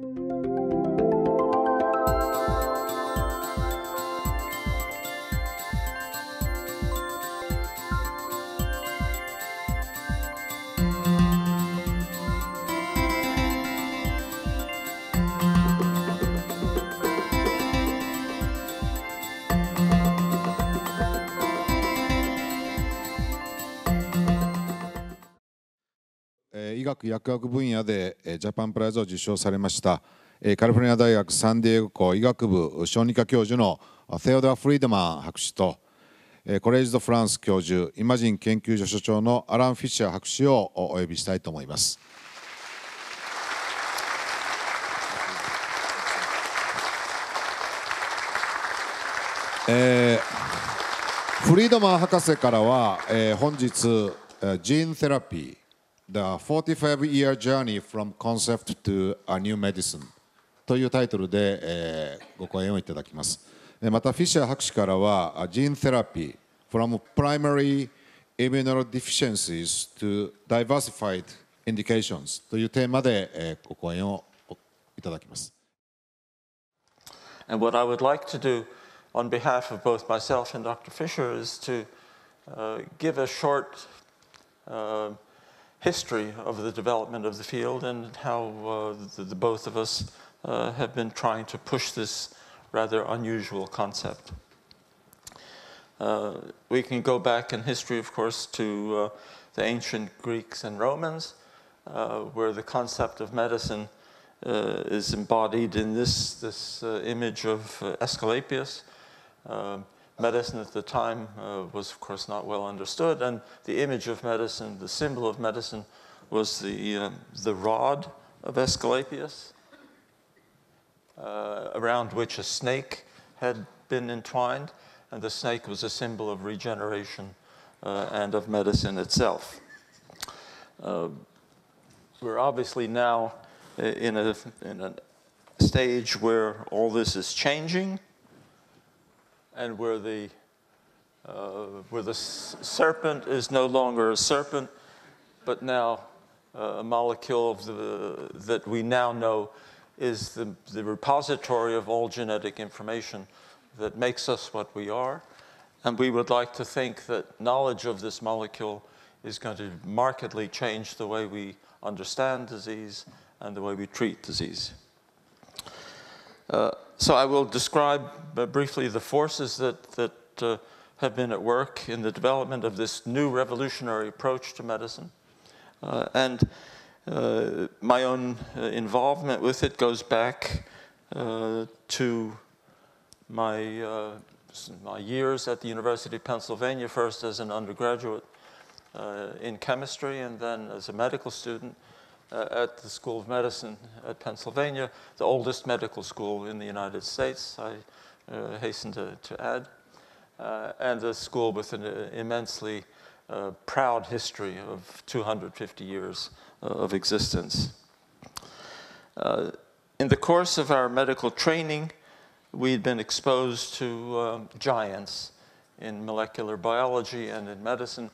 医学薬学分野でジャパンプライズを受賞されましたカリフォルニア大学サンディエゴ校医学部小児科教授のセオドア・フリードマン博士とコレージ・ド・フランス教授イマジン研究所所長のアラン・フィッシャー博士をお呼びしたいと思います。えー、フリードマン博士からは、えー、本日、ジーンセラピー The 45-year Journey from Concept to a New Medicine というタイトルで、えー、ご講演をいただきます。また、フィッシャー博士からは、Gene Therapy from Primary Immunodeficiencies to Diversified Indications というテーマで、えー、ご講演をいただきます。And what I would like to do on behalf of both myself and Dr. Fisher is to uh, give a short uh, history of the development of the field and how uh, the, the, both of us uh, have been trying to push this rather unusual concept. Uh, we can go back in history, of course, to uh, the ancient Greeks and Romans, uh, where the concept of medicine uh, is embodied in this, this image of Asclepius. Medicine at the time uh, was, of course, not well understood, and the image of medicine, the symbol of medicine, was the, uh, the rod of Asclepius, uh, around which a snake had been entwined, and the snake was a symbol of regeneration uh, and of medicine itself. Uh, we're obviously now in a, in a stage where all this is changing and where the, uh, where the serpent is no longer a serpent, but now uh, a molecule the, that we now know is the, the repository of all genetic information that makes us what we are. And we would like to think that knowledge of this molecule is going to markedly change the way we understand disease and the way we treat disease. Uh, so I will describe uh, briefly the forces that, that uh, have been at work in the development of this new revolutionary approach to medicine. Uh, and uh, my own uh, involvement with it goes back to my, my years at the University of Pennsylvania, first as an undergraduate in chemistry and then as a medical student uh, at the School of Medicine at Pennsylvania, the oldest medical school in the United States, I uh, hasten to, to add, uh, and a school with an uh, immensely uh, proud history of 250 years uh, of existence. in the course of our medical training, we'd been exposed to um, giants in molecular biology and in medicine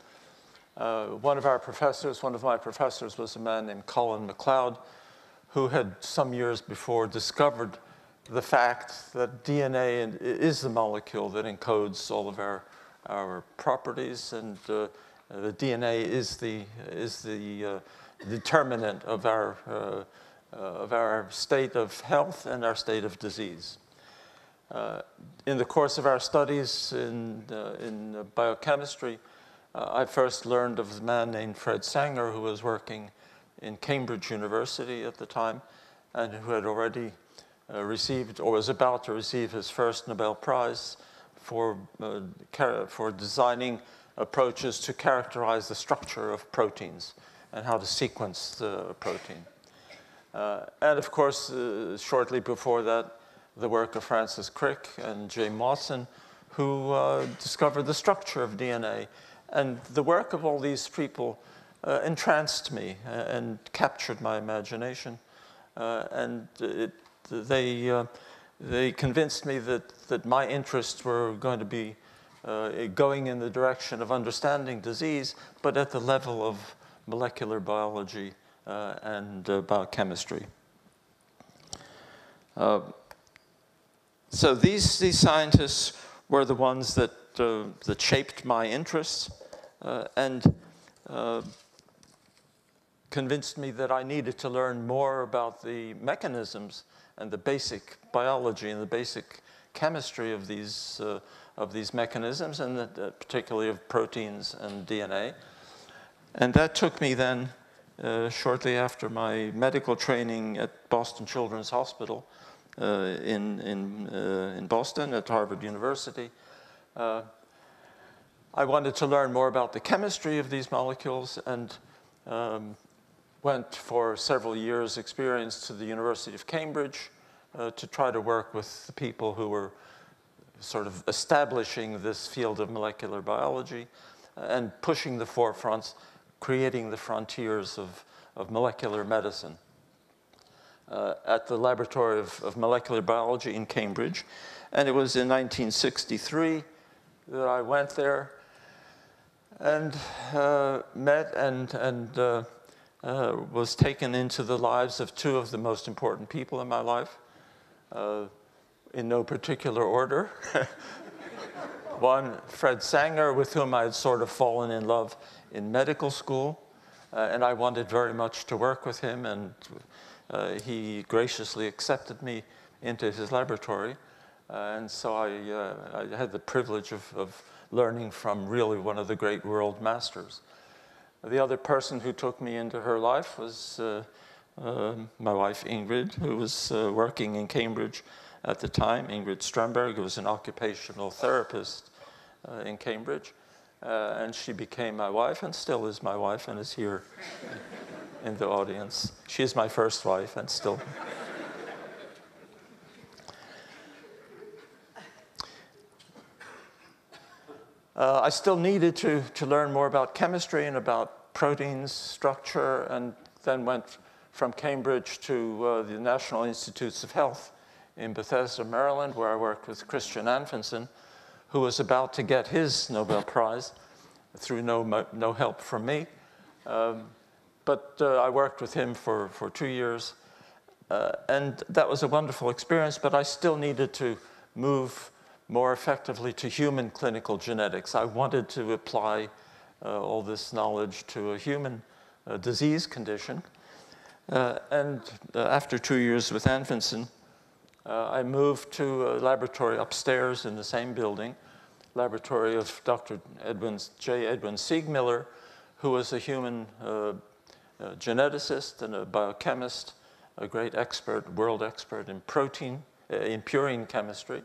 uh, one of our professors, one of my professors was a man named Colin MacLeod, who had some years before discovered the fact that DNA is the molecule that encodes all of our, our properties, and uh, the DNA is the, is the uh, determinant of our, uh, uh, of our state of health and our state of disease. Uh, in the course of our studies in, in biochemistry, uh, I first learned of a man named Fred Sanger who was working in Cambridge University at the time and who had already uh, received or was about to receive his first Nobel Prize for, uh, for designing approaches to characterize the structure of proteins and how to sequence the protein. Uh, and of course, uh, shortly before that, the work of Francis Crick and Jim Watson, who uh, discovered the structure of DNA and the work of all these people uh, entranced me uh, and captured my imagination. Uh, and it, they, uh, they convinced me that, that my interests were going to be uh, going in the direction of understanding disease, but at the level of molecular biology uh, and biochemistry. So these, these scientists were the ones that, uh, that shaped my interests uh, and uh, convinced me that I needed to learn more about the mechanisms and the basic biology and the basic chemistry of these, uh, of these mechanisms, and uh, particularly of proteins and DNA. And that took me then, uh, shortly after my medical training at Boston Children's Hospital uh, in, in, uh, in Boston at Harvard University. Uh, I wanted to learn more about the chemistry of these molecules and um, went for several years experience to the University of Cambridge uh, to try to work with the people who were sort of establishing this field of molecular biology and pushing the forefronts, creating the frontiers of, of molecular medicine. Uh, at the Laboratory of, of Molecular Biology in Cambridge. And it was in 1963 that I went there and uh, met and, and uh, uh, was taken into the lives of two of the most important people in my life, uh, in no particular order. One, Fred Sanger, with whom I had sort of fallen in love in medical school, uh, and I wanted very much to work with him, and uh, he graciously accepted me into his laboratory. And so I, I, had the privilege of, of learning from really one of the great world masters. The other person who took me into her life was uh, uh, my wife Ingrid, who was uh, working in Cambridge at the time. Ingrid Strömberg, who was an occupational therapist uh, in Cambridge. Uh, and she became my wife and still is my wife and is here in the audience. She is my first wife and still. Uh, I still needed to, to learn more about chemistry and about proteins structure, and then went from Cambridge to uh, the National Institutes of Health in Bethesda, Maryland, where I worked with Christian Anfinsen, who was about to get his Nobel Prize through no, no help from me. Um, but uh, I worked with him for, for two years, uh, and that was a wonderful experience, but I still needed to move more effectively to human clinical genetics. I wanted to apply uh, all this knowledge to a human uh, disease condition. Uh, and uh, after two years with Anfinsen, uh, I moved to a laboratory upstairs in the same building, laboratory of Dr. Edwin, J. Edwin Seegmiller, who was a human uh, geneticist and a biochemist, a great expert, world expert in protein, in purine chemistry.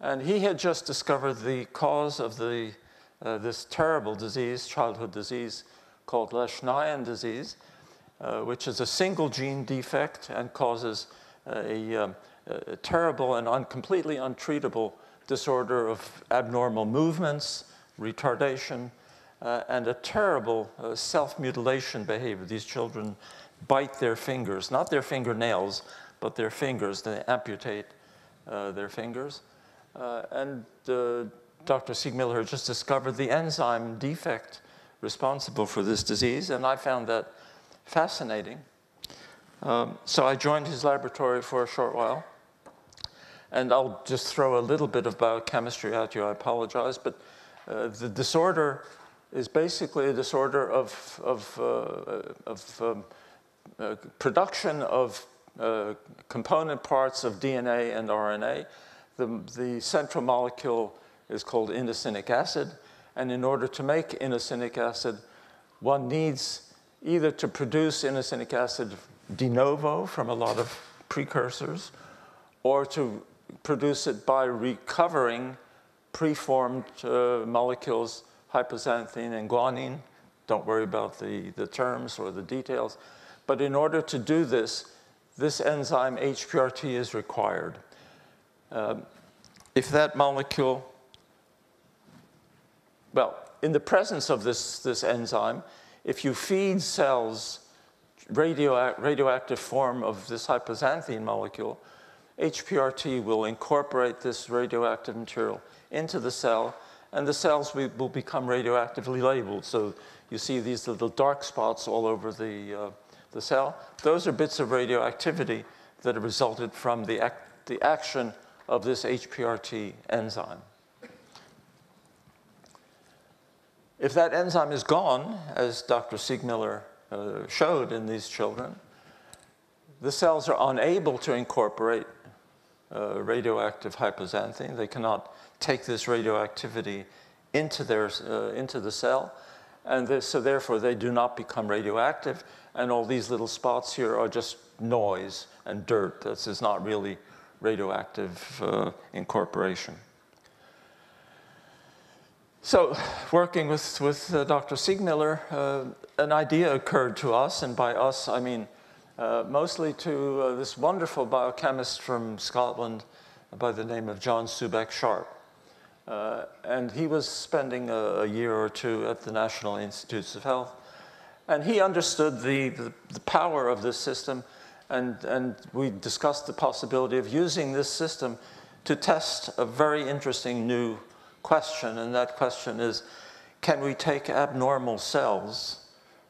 And he had just discovered the cause of the, uh, this terrible disease, childhood disease, called Lesch-Nyhan disease, uh, which is a single gene defect and causes a, um, a terrible and un completely untreatable disorder of abnormal movements, retardation, uh, and a terrible uh, self-mutilation behavior. These children bite their fingers, not their fingernails, but their fingers. They amputate uh, their fingers. Uh, and uh, Dr. Seegmiller just discovered the enzyme defect responsible for this disease, and I found that fascinating. Um, so I joined his laboratory for a short while. And I'll just throw a little bit of biochemistry at you, I apologize, but uh, the disorder is basically a disorder of, of, uh, of um, uh, production of uh, component parts of DNA and RNA the, the central molecule is called inosinic acid. And in order to make inosinic acid, one needs either to produce inosinic acid de novo from a lot of precursors, or to produce it by recovering preformed uh, molecules, hypoxanthine and guanine. Don't worry about the, the terms or the details. But in order to do this, this enzyme HPRT is required. Um, if that molecule, well, in the presence of this, this enzyme, if you feed cells radio, radioactive form of this hypoxanthine molecule, HPRT will incorporate this radioactive material into the cell, and the cells will, become radioactively labeled. So you see these little dark spots all over the, uh, the cell. Those are bits of radioactivity that have resulted from the, ac the action of this HPRT enzyme. If that enzyme is gone, as Dr. Seegmiller uh, showed in these children, the cells are unable to incorporate uh, radioactive hypoxanthine. They cannot take this radioactivity into, their, uh, into the cell, and this, so therefore they do not become radioactive, and all these little spots here are just noise and dirt. This is not really radioactive uh, incorporation. So, working with, with uh, Dr. Seegmiller, uh, an idea occurred to us, and by us I mean uh, mostly to uh, this wonderful biochemist from Scotland by the name of John Subak-Sharpe. Uh, and he was spending a, a, year or two at the National Institutes of Health. And he understood the, the, the power of this system, and, and we discussed the possibility of using this system to test a very interesting new question, and that question is, can we take abnormal cells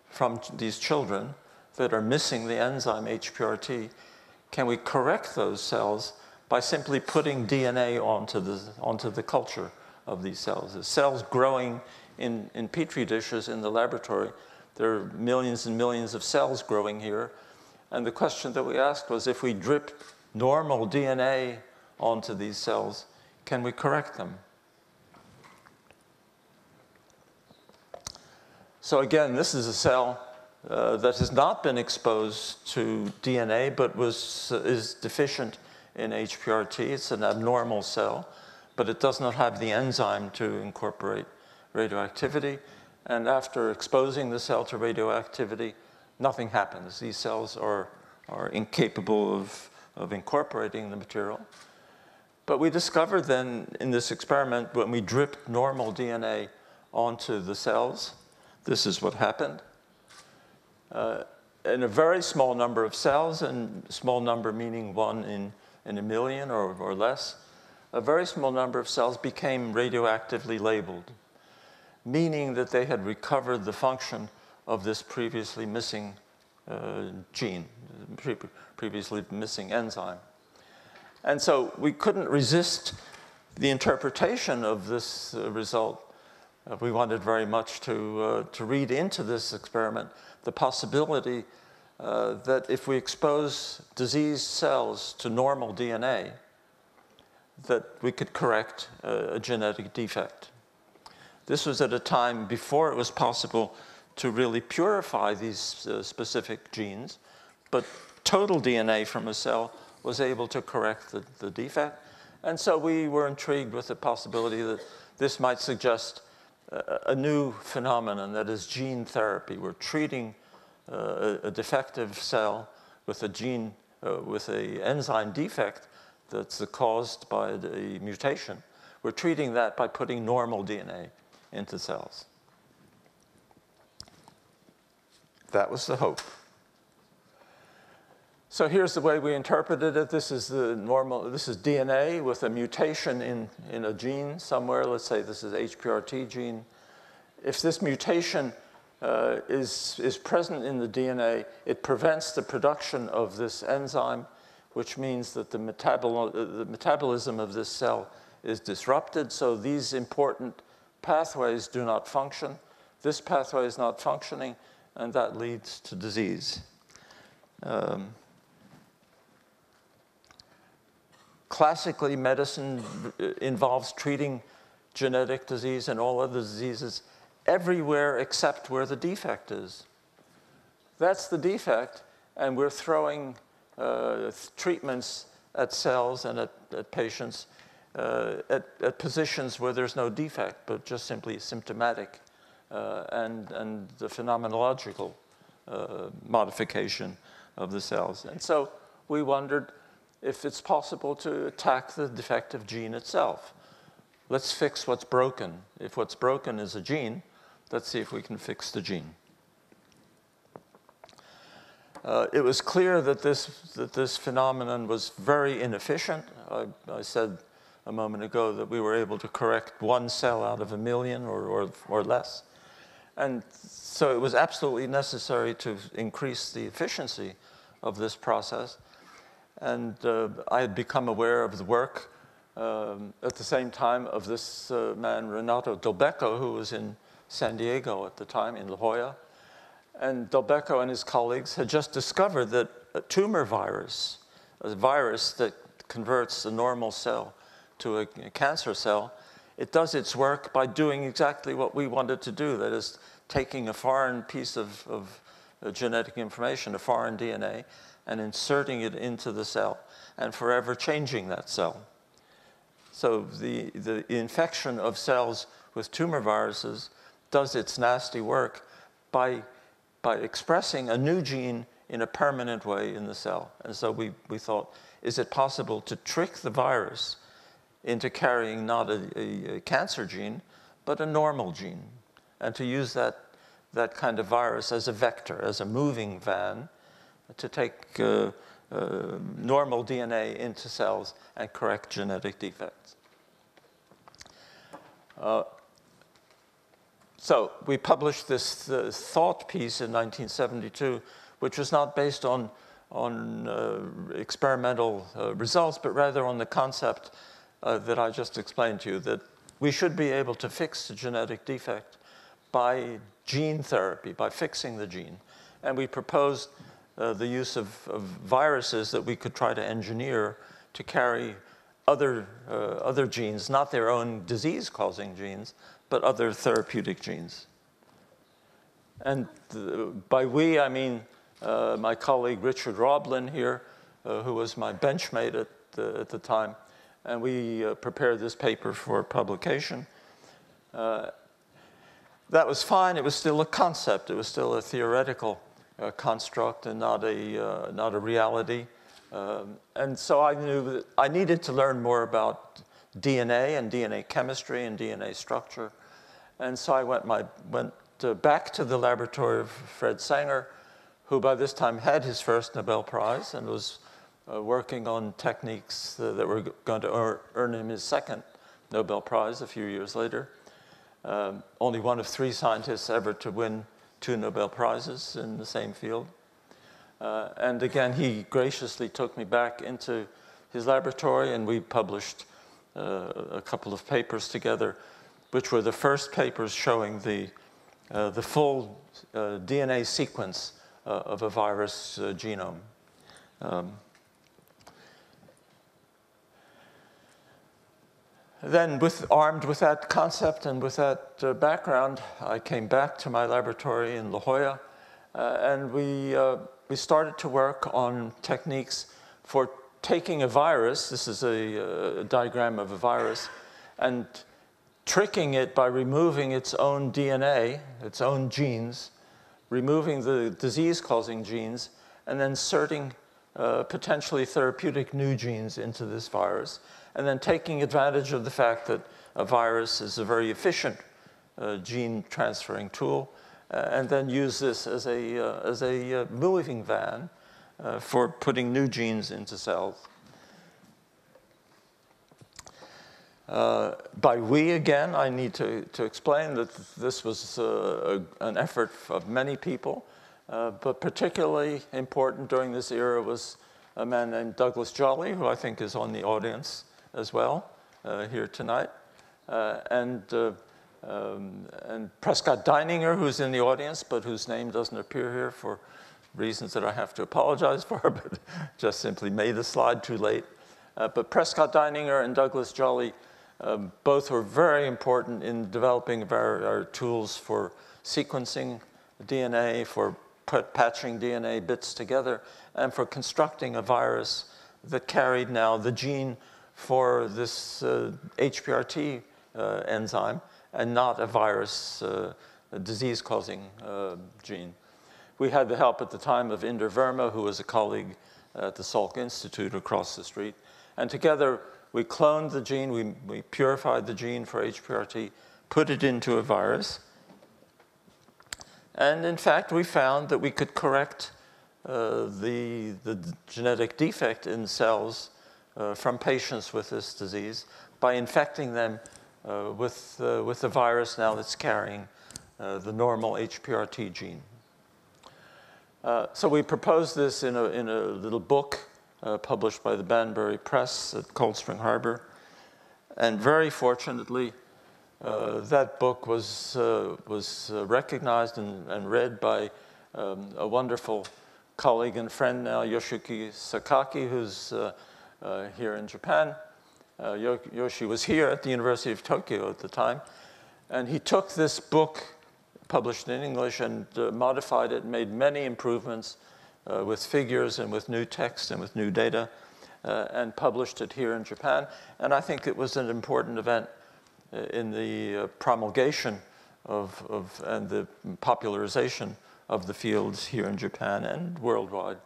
from these children that are missing the enzyme HPRT, can we correct those cells by simply putting DNA onto the, onto the culture of these cells? The cells growing in, in petri dishes in the laboratory, there are millions and millions of cells growing here. And the question that we asked was if we drip normal DNA onto these cells, can we correct them? So again, this is a cell uh, that has not been exposed to DNA but was, uh, is deficient in HPRT. It's an abnormal cell, but it does not have the enzyme to incorporate radioactivity. And after exposing the cell to radioactivity, nothing happens. These cells are, are incapable of, of incorporating the material. But we discovered then in this experiment when we dripped normal DNA onto the cells, this is what happened uh, in a very small number of cells, and small number meaning one in, in a million or, or less, a very small number of cells became radioactively labeled, meaning that they had recovered the function of this previously missing uh, gene, pre previously missing enzyme. And so we couldn't resist the interpretation of this uh, result. Uh, we wanted very much to, uh, to read into this experiment the possibility uh, that if we expose diseased cells to normal DNA, that we could correct a, a genetic defect. This was at a time before it was possible to really purify these uh, specific genes, but total DNA from a cell was able to correct the, the defect. And so we were intrigued with the possibility that this might suggest a new phenomenon that is gene therapy. We're treating uh, a, defective cell with a gene, uh, with an enzyme defect that's caused by a mutation. We're treating that by putting normal DNA into cells. That was the hope. So here's the way we interpreted it. This is the normal, this is DNA with a mutation in, in a gene somewhere. Let's say this is HPRT gene. If this mutation uh, is, is present in the DNA, it prevents the production of this enzyme, which means that the, metabolo the metabolism of this cell is disrupted. So these important pathways do not function. This pathway is not functioning, and that leads to disease. Um, Classically, medicine involves treating genetic disease and all other diseases everywhere except where the defect is. That's the defect, and we're throwing uh, treatments at cells and at, at patients uh, at, at, positions where there's no defect, but just simply symptomatic and, and the phenomenological uh, modification of the cells. And so we wondered if it's possible to attack the defective gene itself. Let's fix what's broken. If what's broken is a gene, let's see if we can fix the gene. Uh, it was clear that this, that this phenomenon was very inefficient. I, I, said a moment ago that we were able to correct one cell out of a million or, or, or less. And so it was absolutely necessary to increase the efficiency of this process. And uh, I had become aware of the work um, at the same time of this uh, man, Renato Dulbecco, who was in San Diego at the time, in La Jolla. And Dulbecco and his colleagues had just discovered that a tumor virus, a virus that converts a normal cell to a, cancer cell, it does its work by doing exactly what we wanted to do that is, taking a foreign piece of, of uh, genetic information, a foreign DNA, and inserting it into the cell and forever changing that cell. So the, the infection of cells with tumor viruses does its nasty work by, by expressing a new gene in a permanent way in the cell. And so we, we thought, is it possible to trick the virus into carrying not a, a, a cancer gene, but a normal gene? And to use that, that kind of virus as a vector, as a moving van, to take uh, uh, normal DNA into cells and correct genetic defects. Uh, so we published this uh, thought piece in 1972, which was not based on, on uh, experimental uh, results, but rather on the concept uh, that I just explained to you, that we should be able to fix the genetic defect by gene therapy, by fixing the gene. And we proposed uh, the use of, of, viruses that we could try to engineer to carry other, uh, other genes, not their own disease-causing genes, but other therapeutic genes. And by we, I mean uh, my colleague Richard Roblin here, uh, who was my benchmate at the, at the time, and we uh, prepared this paper for publication. Uh, that was fine. It was still a concept. It was still a theoretical uh, construct and not a, uh, not a reality. Um, and so I knew that I needed to learn more about DNA and DNA chemistry and DNA structure. And so I went, my, went to, back to the laboratory of Fred Sanger, who by this time had his first Nobel Prize and was uh, working on techniques uh, that were going to earn him his second Nobel Prize a few years later. Um, only one of three scientists ever to win two Nobel Prizes in the same field. Uh, and again, he graciously took me back into his laboratory, and we published uh, a couple of papers together, which were the first papers showing the, uh, the full uh, DNA sequence of a virus genome. Um, then, with, armed with that concept and with that uh, background, I came back to my laboratory in La Jolla, uh, and we, uh, we started to work on techniques for taking a virus, this is a, a diagram of a virus, and tricking it by removing its own DNA, its own genes, removing the disease-causing genes, and then inserting uh, potentially therapeutic new genes into this virus and then taking advantage of the fact that a virus is a very efficient uh, gene transferring tool, uh, and then use this as a, uh, as a uh, moving van uh, for putting new genes into cells. Uh, by we, again, I need to, to explain that this was a, an effort of many people, but particularly important during this era was a man named Douglas Jolly, who I think is on the audience as well uh, here tonight. Uh, and, uh, um, and Prescott Deininger, who's in the audience, but whose name doesn't appear here for reasons that I have to apologize for, but just simply made the slide too late. Uh, but Prescott Deininger and Douglas Jolly um, both were very important in developing our, our tools for sequencing DNA, for patching DNA bits together, and for constructing a virus that carried now the gene for this uh, HPRT uh, enzyme and not a virus, uh, disease-causing uh, gene. We had the help at the time of Inder Verma, who was a colleague at the Salk Institute across the street. And together, we cloned the gene, we, we purified the gene for HPRT, put it into a virus. And in fact, we found that we could correct uh, the, the genetic defect in cells uh, from patients with this disease by infecting them uh, with, uh, with the virus now that's carrying uh, the normal HPRT gene. Uh, so we proposed this in a, in a little book published by the Banbury Press at Cold Spring Harbor. And very fortunately, that book was, was recognized and, and, read by um, a wonderful colleague and friend now, Yoshiki Sakaki, who's uh, uh, here in Japan. Yoshi was here at the University of Tokyo at the time. And he took this book, published in English, and modified it, made many improvements with figures and with new text and with new data, and published it here in Japan. And I think it was an important event uh, in the uh, promulgation of, of, and the popularization of the fields here in Japan and worldwide.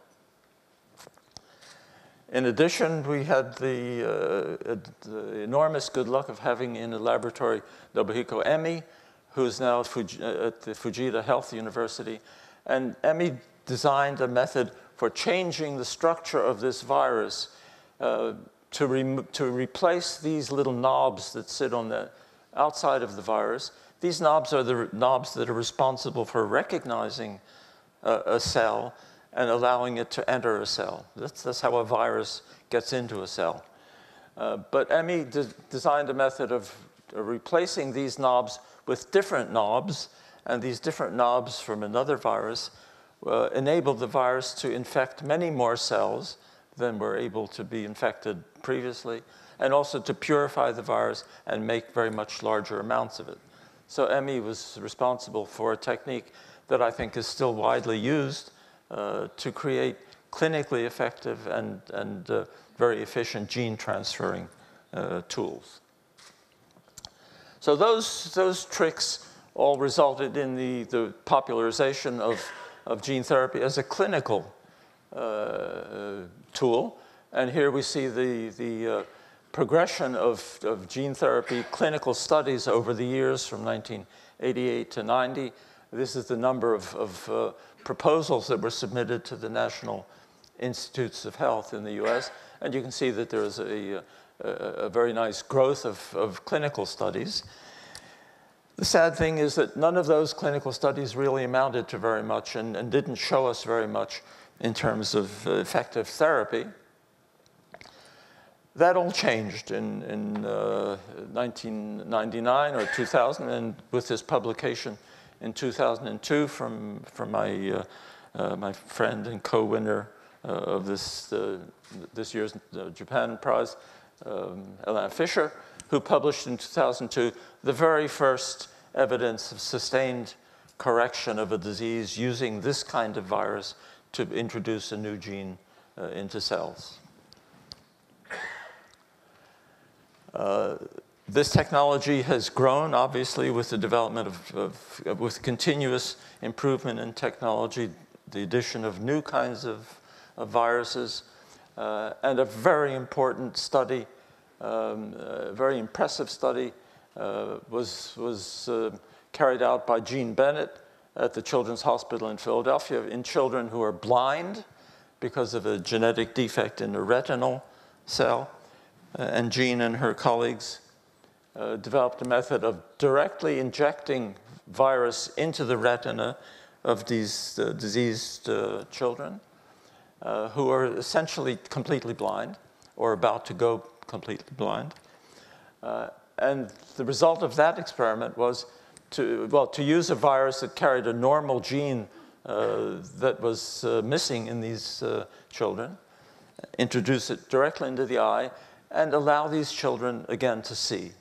In addition, we had the, uh, the, enormous good luck of having in the laboratory Nobuhiko Emi, who is now uh, at the Fujita Health University. And Emi designed a method for changing the structure of this virus uh, to, re to replace these little knobs that sit on the outside of the virus. These knobs are the knobs that are responsible for recognizing a, a cell and allowing it to enter a cell. That's, that's how a virus gets into a cell. Uh, but Emi de designed a method of replacing these knobs with different knobs, and these different knobs from another virus uh, enabled the virus to infect many more cells than were able to be infected previously, and also to purify the virus and make very much larger amounts of it. So Emi was responsible for a technique that I think is still widely used to create clinically effective and, and uh, very efficient gene transferring uh, tools. So those, those tricks all resulted in the, the popularization of, of gene therapy as a clinical uh, tool. And here we see the, the uh, progression of, of gene therapy clinical studies over the years from 1988 to 90. This is the number of, of uh, proposals that were submitted to the National Institutes of Health in the US. And you can see that there is a, a, a very nice growth of, of clinical studies. The sad thing is that none of those clinical studies really amounted to very much and, and didn't show us very much in terms of effective therapy. That all changed in, in uh, 1999 or 2000, and with this publication in 2002 from, from my, uh, uh, my friend and co-winner uh, of this, uh, this year's uh, Japan Prize, um, Alain Fischer, who published in 2002 the very first evidence of sustained correction of a disease using this kind of virus to introduce a new gene into cells. Uh, this technology has grown, obviously, with the development of, of, with continuous improvement in technology, the addition of new kinds of, of viruses, uh, and a very important study, um, a very impressive study, uh, was, was uh, carried out by Jean Bennett at the Children's Hospital in Philadelphia in children who are blind because of a genetic defect in the retinal cell. Uh, and Jean and her colleagues uh, developed a method of directly injecting virus into the retina of these uh, diseased uh, children uh, who are essentially completely blind or about to go completely blind. Uh, and the result of that experiment was to, well, to use a virus that carried a normal gene that was missing in these children, introduce it directly into the eye, and allow these children again to see.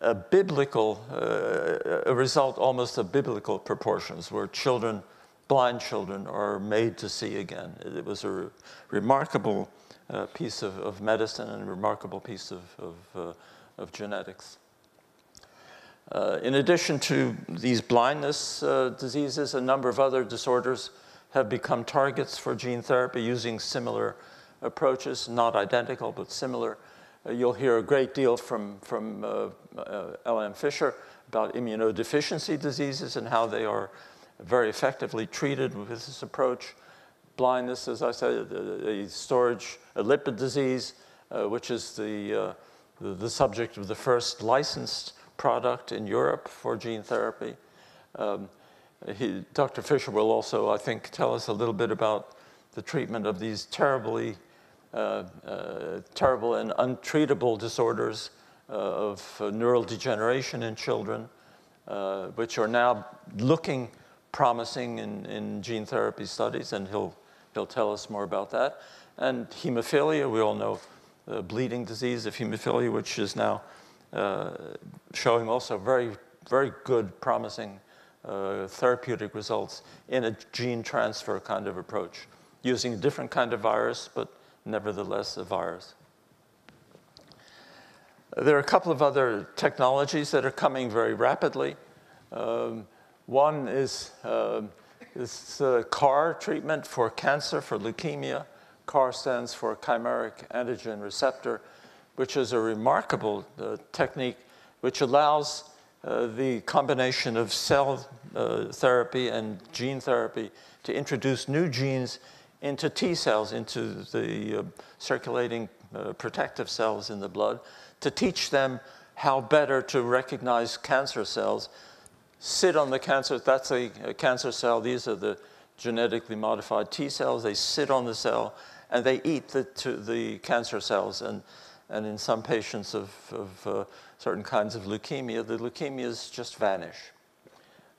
A biblical, uh, a result almost of biblical proportions, where children, blind children, are made to see again. It was a re remarkable uh, piece of, of, medicine and a remarkable piece of, of, uh, of genetics. Uh, in addition to these blindness uh, diseases, a number of other disorders have become targets for gene therapy using similar approaches, not identical, but similar. Uh, you'll hear a great deal from, from uh, uh, Alain Fischer about immunodeficiency diseases and how they are very effectively treated with this approach. Blindness, as I said, a storage, a lipid disease, uh, which is the, uh, the, the, subject of the first licensed product in Europe for gene therapy. Um, he, Dr. Fischer will also, I think, tell us a little bit about the treatment of these terribly uh, uh, terrible and untreatable disorders uh, of neural degeneration in children, which are now looking promising in, in gene therapy studies, and he'll, he'll tell us more about that. And hemophilia, we all know the bleeding disease of hemophilia, which is now uh, showing also very, very good, promising uh, therapeutic results in a gene transfer kind of approach, using a different kind of virus, but nevertheless a virus. There are a couple of other technologies that are coming very rapidly. Um, one is uh, this uh, CAR treatment for cancer, for leukemia. CAR stands for chimeric antigen receptor, which is a remarkable uh, technique which allows uh, the combination of cell uh, therapy and gene therapy to introduce new genes into T cells, into the uh, circulating protective cells in the blood, to teach them how better to recognize cancer cells sit on the cancer, that's a, a, cancer cell, these are the genetically modified T cells, they sit on the cell and they eat the, the cancer cells. And, and in some patients of, of uh, certain kinds of leukemia, the leukemias just vanish.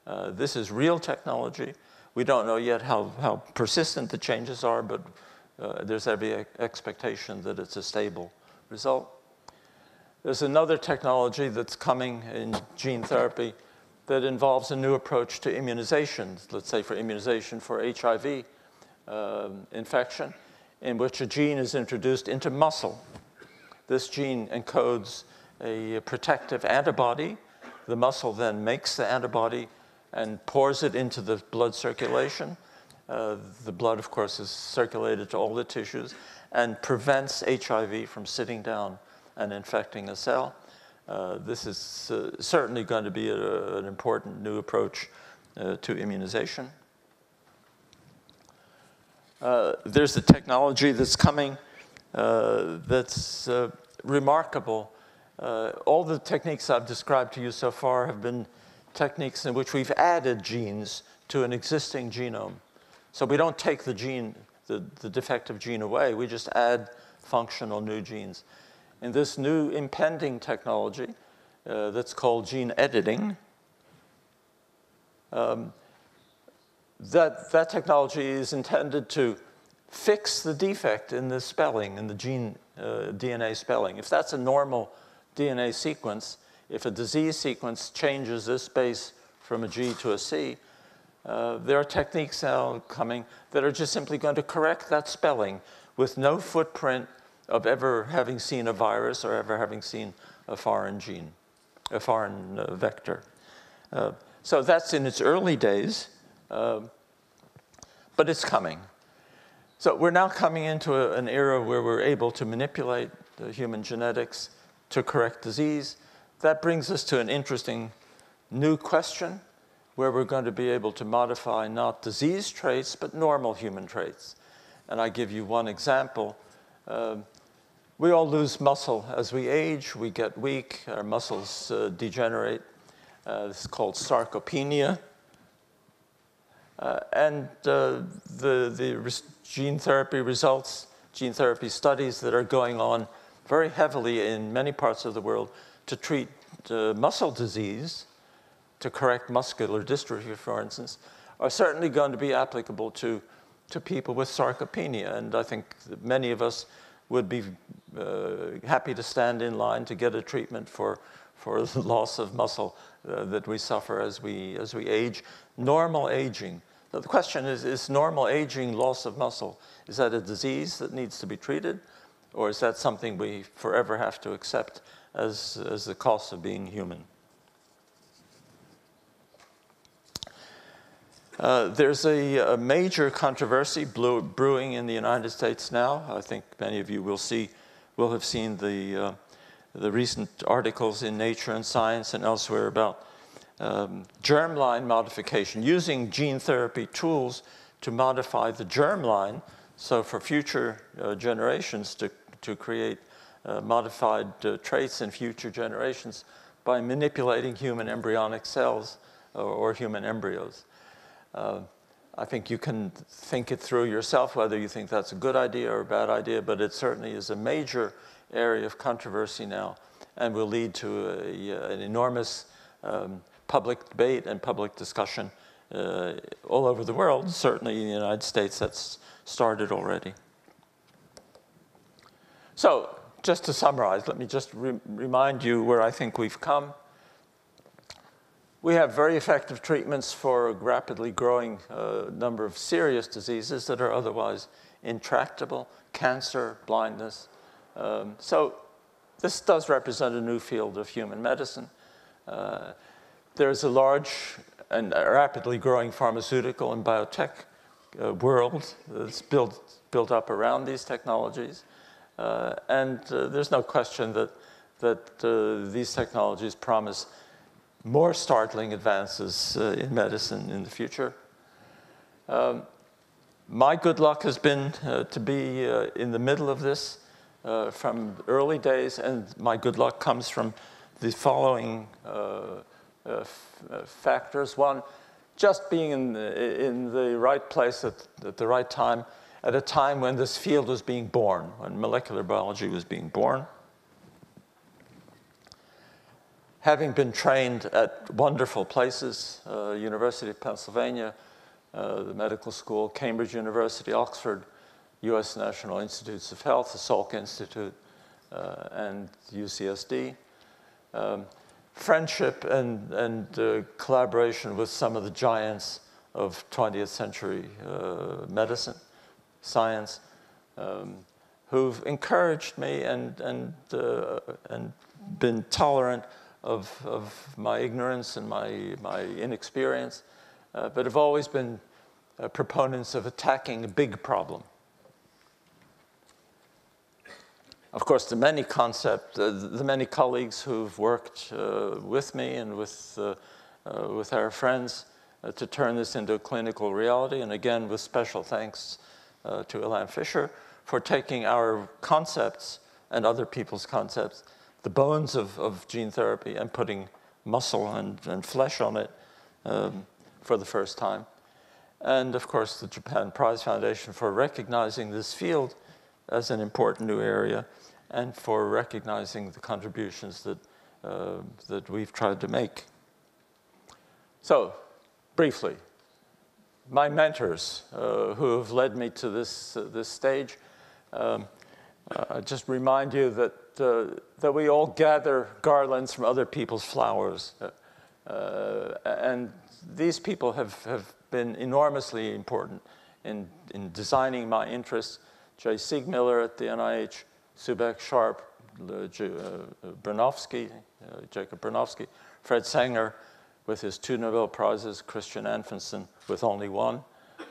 Uh, this is real technology. We don't know yet how, how persistent the changes are, but uh, there's every expectation that it's a stable result. There's another technology that's coming in gene therapy that involves a new approach to immunization, let's say for immunization for HIV um, infection, in which a gene is introduced into muscle. This gene encodes a protective antibody. The muscle then makes the antibody and pours it into the blood circulation. Uh, the blood, of course, is circulated to all the tissues and prevents HIV from sitting down and infecting a cell. Uh, this is uh, certainly going to be a, an important new approach uh, to immunization. Uh, there's a technology that's coming uh, that's remarkable. all the techniques I've described to you so far have been techniques in which we've added genes to an existing genome. So we don't take the gene, the, the defective gene away, we just add functional new genes in this new impending technology uh, that's called gene editing. Um, that, that technology is intended to fix the defect in the spelling, in the gene uh, DNA spelling. If that's a normal DNA sequence, if a disease sequence changes this base from a G to a C, uh, there are techniques now coming that are just simply going to correct that spelling with no footprint of ever having seen a virus or ever having seen a foreign gene, a foreign uh, vector. Uh, so that's in its early days, uh, but it's coming. So we're now coming into a, an era where we're able to manipulate the human genetics to correct disease. That brings us to an interesting new question where we're going to be able to modify not disease traits, but normal human traits. And I give you one example. Um, we all lose muscle as we age, we get weak, our muscles uh, degenerate. Uh, this is called sarcopenia. Uh, and uh, the, the gene therapy results, gene therapy studies that are going on very heavily in many parts of the world to treat uh, muscle disease, to correct muscular dystrophy, for instance, are certainly going to be applicable to, to people with sarcopenia. And I think many of us would be uh, happy to stand in line to get a treatment for, for the loss of muscle uh, that we suffer as we, as we age. Normal aging. the question is, is normal aging loss of muscle, is that a disease that needs to be treated? Or is that something we forever have to accept as, as the cost of being human? Uh, there's a, a, major controversy brewing in the United States now. I think many of you will see, will have seen the, uh, the recent articles in Nature and Science and elsewhere about um, germline modification, using gene therapy tools to modify the germline, so for future uh, generations to, to create uh, modified uh, traits in future generations by manipulating human embryonic cells or, or human embryos. Uh, I think you can think it through yourself whether you think that's a good idea or a bad idea, but it certainly is a major area of controversy now and will lead to a, an enormous um, public debate and public discussion uh, all over the world. Certainly in the United States, that's started already. So, just to summarize, let me just re remind you where I think we've come. We have very effective treatments for a rapidly growing uh, number of serious diseases that are otherwise intractable cancer, blindness. Um, so, this does represent a new field of human medicine. Uh, there's a large and rapidly growing pharmaceutical and biotech uh, world that's built, built up around these technologies. Uh, and uh, there's no question that, that uh, these technologies promise more startling advances in medicine in the future. Um, my good luck has been to be in the middle of this from early days, and my good luck comes from the following uh, uh, factors. One, just being in the, in the right place at, at, the right time, at a time when this field was being born, when molecular biology was being born. Having been trained at wonderful places, uh, University of Pennsylvania, uh, the medical school, Cambridge University, Oxford, US National Institutes of Health, the Salk Institute, uh, and UCSD. Um, friendship and, and uh, collaboration with some of the giants of 20th century uh, medicine, science, um, who've encouraged me and, and, uh, and been tolerant of, of my ignorance and my, my inexperience, uh, but have always been uh, proponents of attacking a big problem of course, the many concept, the many colleagues who've worked uh, with me and with, uh, uh with our friends to turn this into a clinical reality. And again, with special thanks uh, to Ilan Fisher for taking our concepts and other people's concepts, the bones of, of gene therapy, and putting muscle and, and flesh on it um, for the first time. And of course, the Japan Prize Foundation for recognizing this field as an important new area and for recognizing the contributions that, uh, that we've tried to make. So, briefly, my mentors uh, who have led me to this, uh, this stage, um, uh, just remind you that, uh, that we all gather garlands from other people's flowers. Uh, and these people have, have been enormously important in, in designing my interests. Jay Siegmiller at the NIH, Subek Sharp, uh, uh, Jacob Bronowski, Fred Sanger with his two Nobel Prizes, Christian Anfinsen with only one,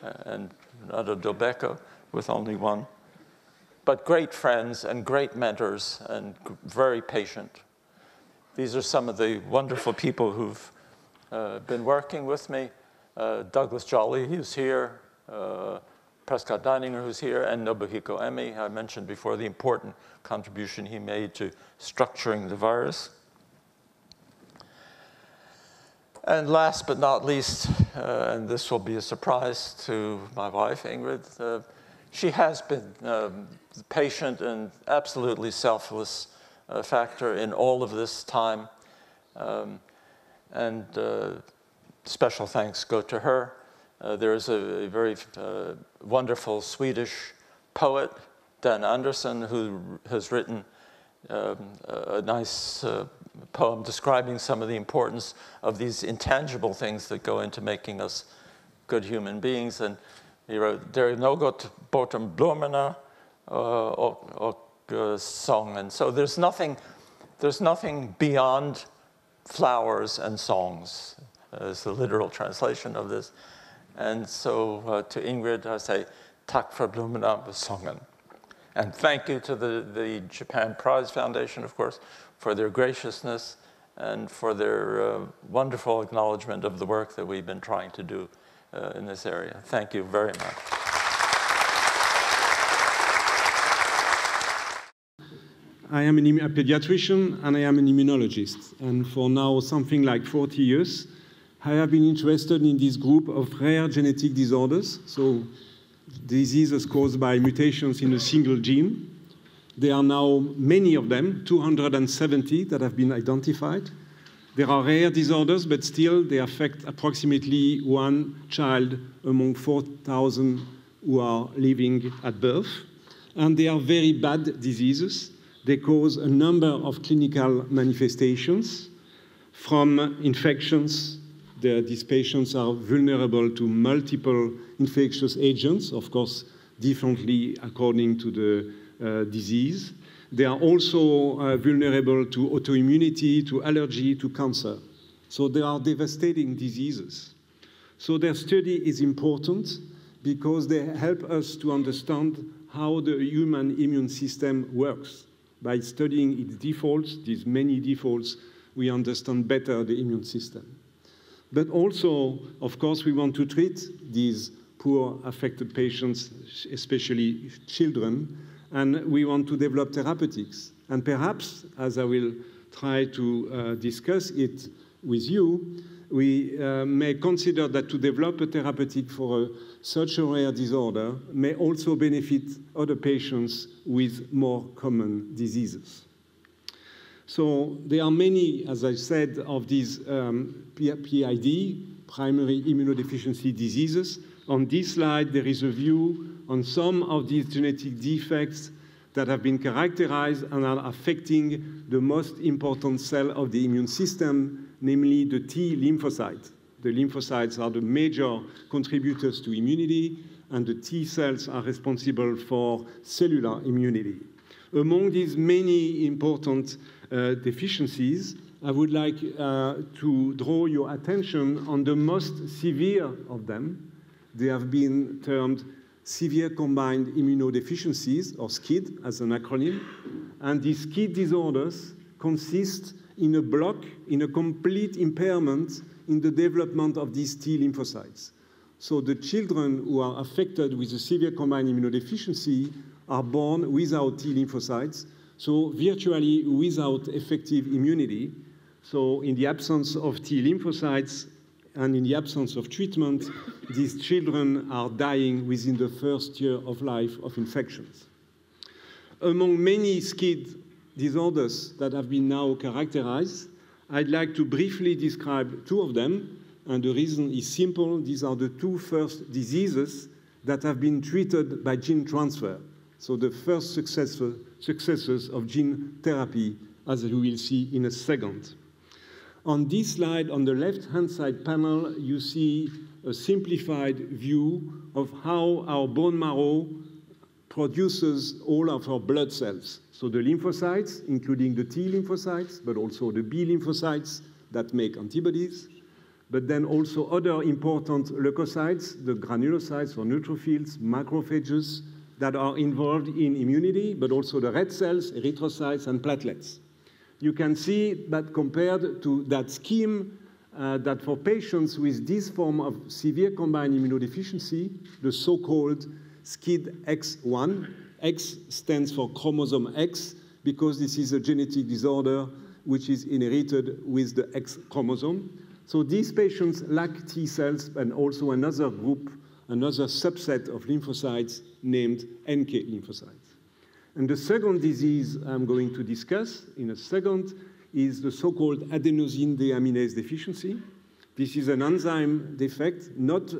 uh, and Nado Delbecco with only one. But great friends and great mentors and very patient. These are some of the wonderful people who've uh, been working with me. Uh, Douglas Jolly, who's here, uh, Prescott Deininger, who's here, and Nobuhiko Emi. I mentioned before the important contribution he made to structuring the virus. And last but not least, uh, and this will be a surprise to my wife, Ingrid, uh, she has been um, patient and absolutely selfless uh, factor in all of this time. Um, and uh, special thanks go to her. Uh, there is a, very uh, wonderful Swedish poet, Dan Andersson, who has written um, a nice uh, poem describing some of the importance of these intangible things that go into making us good human beings. And he wrote, Der något bortom blommorna och, och song. And so there's nothing, there's nothing beyond flowers and songs, is the literal translation of this. And so uh, to Ingrid, I say, tack för blommorna sången. And thank you to the, the Japan Prize Foundation, of course, for their graciousness and for their uh, wonderful acknowledgement of the work that we've been trying to do uh, in this area. Thank you very much. I am a pediatrician and I am an immunologist. And for now something like 40 years, I have been interested in this group of rare genetic disorders, so diseases caused by mutations in a single gene. There are now many of them, 270 that have been identified. There are rare disorders, but still they affect approximately one child among 4,000 who are living at birth. And they are very bad diseases. They cause a number of clinical manifestations from infections. The, these patients are vulnerable to multiple infectious agents, of course, differently according to the uh, disease. They are also uh, vulnerable to autoimmunity, to allergy, to cancer. So they are devastating diseases. So their study is important because they help us to understand how the human immune system works. By studying its defaults, these many defaults, we understand better the immune system. But also, of course, we want to treat these poor affected patients, especially children, and we want to develop therapeutics. And perhaps, as I will try to uh, discuss it with you, we uh, may consider that to develop a therapeutic for a, such a rare disorder may also benefit other patients with more common diseases. So there are many, as I said, of these um, PID, primary immunodeficiency diseases. On this slide, there is a view on some of these genetic defects that have been characterized and are affecting the most important cell of the immune system, namely the T lymphocyte. The lymphocytes are the major contributors to immunity, and the T cells are responsible for cellular immunity. Among these many important deficiencies, I would like uh, to draw your attention on the most severe of them. They have been termed severe combined immunodeficiencies, or SCID as an acronym. And these SCID disorders consist in a block, in a complete impairment in the development of these T lymphocytes. So the children who are affected with a severe combined immunodeficiency are born without T lymphocytes, so virtually without effective immunity. So in the absence of T lymphocytes and in the absence of treatment, these children are dying within the first year of life of infections. Among many SCID disorders that have been now characterized, I'd like to briefly describe two of them, and the reason is simple. These are the two first diseases that have been treated by gene transfer. So the first successful successes of gene therapy, as you will see in a second. On this slide, on the left-hand side panel, you see a simplified view of how our bone marrow produces all of our blood cells. So the lymphocytes, including the T lymphocytes, but also the B lymphocytes that make antibodies, but then also other important leukocytes, the granulocytes or neutrophils, macrophages, that are involved in immunity, but also the red cells, erythrocytes, and platelets. You can see that compared to that scheme, uh, that for patients with this form of severe combined immunodeficiency, the so-called SCID X1, X stands for chromosome X because this is a genetic disorder which is inherited with the X chromosome. So these patients lack T cells and also another group, another subset of lymphocytes named NK lymphocytes. And the second disease I'm going to discuss in a second is the so-called adenosine deaminase deficiency. This is an enzyme defect not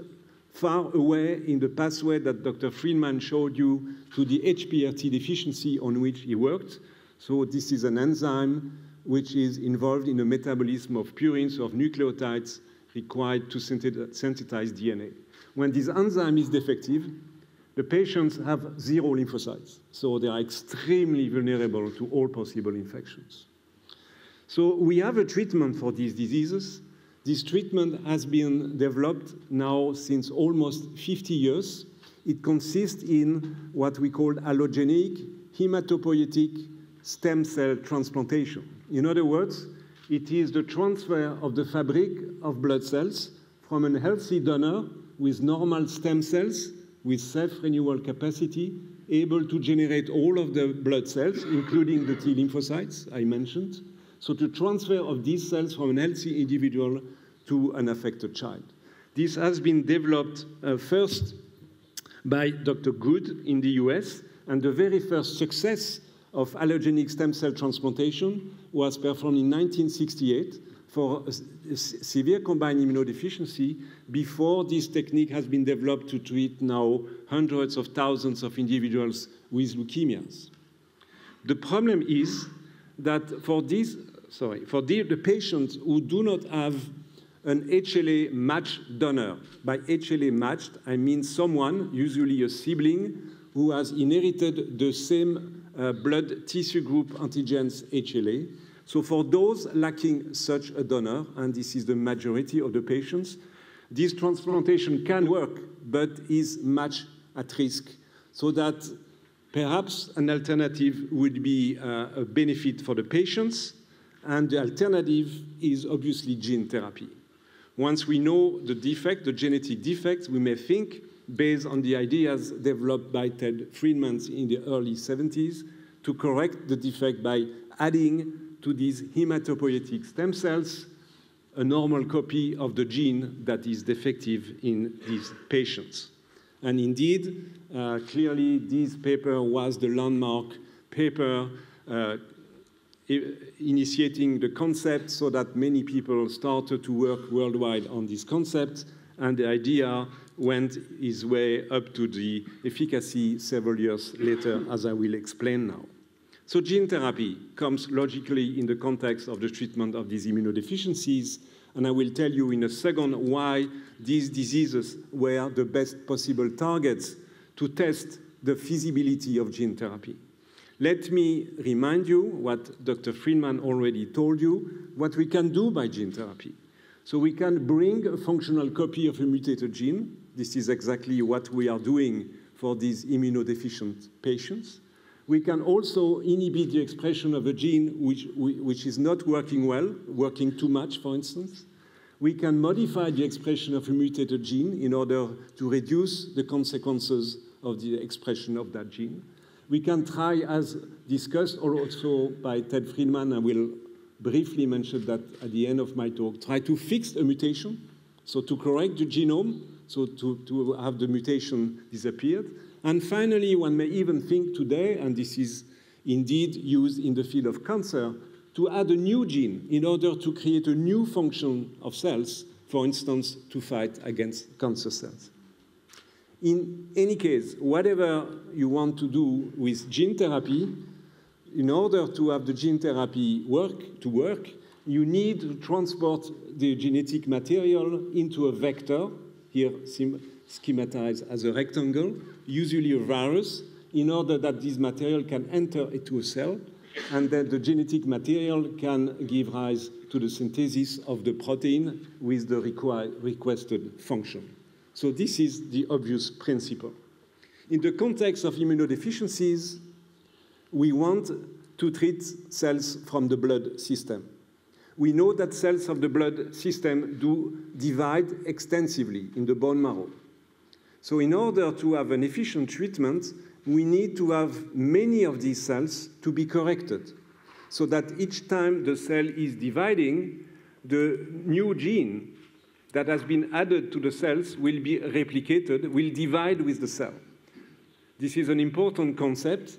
far away in the pathway that Dr. Friedman showed you to the HPRT deficiency on which he worked. So this is an enzyme which is involved in the metabolism of purines of nucleotides required to synthesize DNA. When this enzyme is defective, the patients have zero lymphocytes, so they are extremely vulnerable to all possible infections. So we have a treatment for these diseases. This treatment has been developed now since almost 50 years. It consists in what we call allogenic hematopoietic stem cell transplantation. In other words, it is the transfer of the fabric of blood cells from a healthy donor with normal stem cells with self-renewal capacity, able to generate all of the blood cells, including the T lymphocytes I mentioned. So to transfer of these cells from a healthy individual to an affected child. This has been developed uh, first by Dr. Good in the US, and the very first success of allogenic stem cell transplantation was performed in 1968 for severe combined immunodeficiency before this technique has been developed to treat now hundreds of thousands of individuals with leukemias. The problem is that for these, sorry, for the, the patients who do not have an HLA matched donor. By HLA matched, I mean someone, usually a sibling, who has inherited the same uh, blood tissue group antigens HLA. So for those lacking such a donor, and this is the majority of the patients, this transplantation can work, but is much at risk, so that perhaps an alternative would be uh, a benefit for the patients, and the alternative is obviously gene therapy. Once we know the defect, the genetic defect, we may think, based on the ideas developed by Ted Friedman in the early 70s, to correct the defect by adding to these hematopoietic stem cells a normal copy of the gene that is defective in these patients. And indeed, uh, clearly, this paper was the landmark paper uh, initiating the concept so that many people started to work worldwide on this concept. And the idea went its way up to the efficacy several years later, as I will explain now. So gene therapy comes logically in the context of the treatment of these immunodeficiencies, and I will tell you in a second why these diseases were the best possible targets to test the feasibility of gene therapy. Let me remind you what Dr. Friedman already told you, what we can do by gene therapy. So we can bring a functional copy of a mutated gene. This is exactly what we are doing for these immunodeficient patients. We can also inhibit the expression of a gene which, which is not working well, working too much, for instance. We can modify the expression of a mutated gene in order to reduce the consequences of the expression of that gene. We can try, as discussed also by Ted Friedman, I will briefly mention that at the end of my talk, try to fix a mutation, so to correct the genome, so to, to have the mutation disappeared. And finally, one may even think today, and this is indeed used in the field of cancer, to add a new gene in order to create a new function of cells, for instance, to fight against cancer cells. In any case, whatever you want to do with gene therapy, in order to have the gene therapy work to work, you need to transport the genetic material into a vector, here schematized as a rectangle, usually a virus, in order that this material can enter into a cell, and that the genetic material can give rise to the synthesis of the protein with the requested function. So this is the obvious principle. In the context of immunodeficiencies, we want to treat cells from the blood system. We know that cells of the blood system do divide extensively in the bone marrow. So in order to have an efficient treatment, we need to have many of these cells to be corrected so that each time the cell is dividing, the new gene that has been added to the cells will be replicated, will divide with the cell. This is an important concept,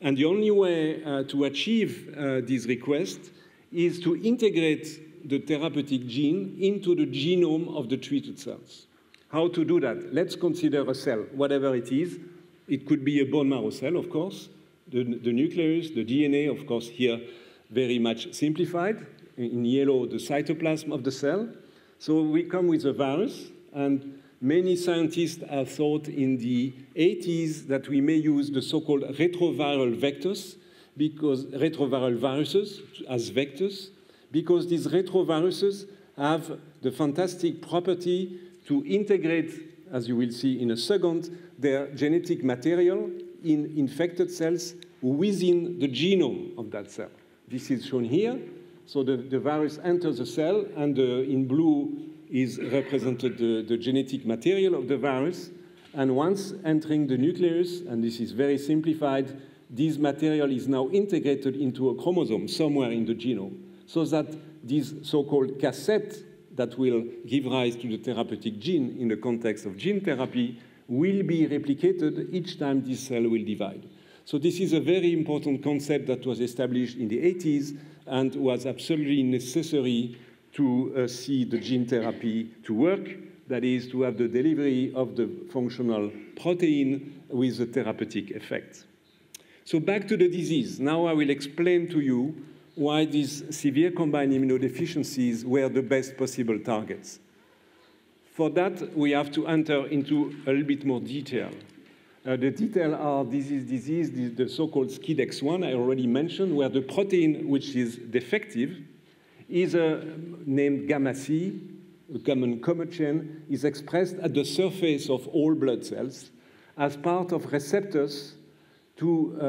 and the only way uh, to achieve uh, this request is to integrate the therapeutic gene into the genome of the treated cells. How to do that? Let's consider a cell, whatever it is. It could be a bone marrow cell, of course, the, the nucleus, the DNA, of course, here very much simplified. In yellow, the cytoplasm of the cell. So we come with a virus, and many scientists have thought in the 80s that we may use the so-called retroviral vectors, because retroviral viruses as vectors, because these retroviruses have the fantastic property to integrate, as you will see in a second, their genetic material in infected cells within the genome of that cell. This is shown here. So the, the virus enters the cell, and uh, in blue is represented the, the genetic material of the virus. And once entering the nucleus, and this is very simplified, this material is now integrated into a chromosome somewhere in the genome, so that this so-called cassette that will give rise to the therapeutic gene in the context of gene therapy will be replicated each time this cell will divide. So this is a very important concept that was established in the 80s and was absolutely necessary to uh, see the gene therapy to work, that is, to have the delivery of the functional protein with the therapeutic effect. So back to the disease. Now I will explain to you why these severe combined immunodeficiencies were the best possible targets. For that, we have to enter into a little bit more detail. Uh, the detail are disease, disease, the, the so-called SCIDEX1 I already mentioned, where the protein which is defective is uh, named gamma C, a common common chain, is expressed at the surface of all blood cells as part of receptors to uh,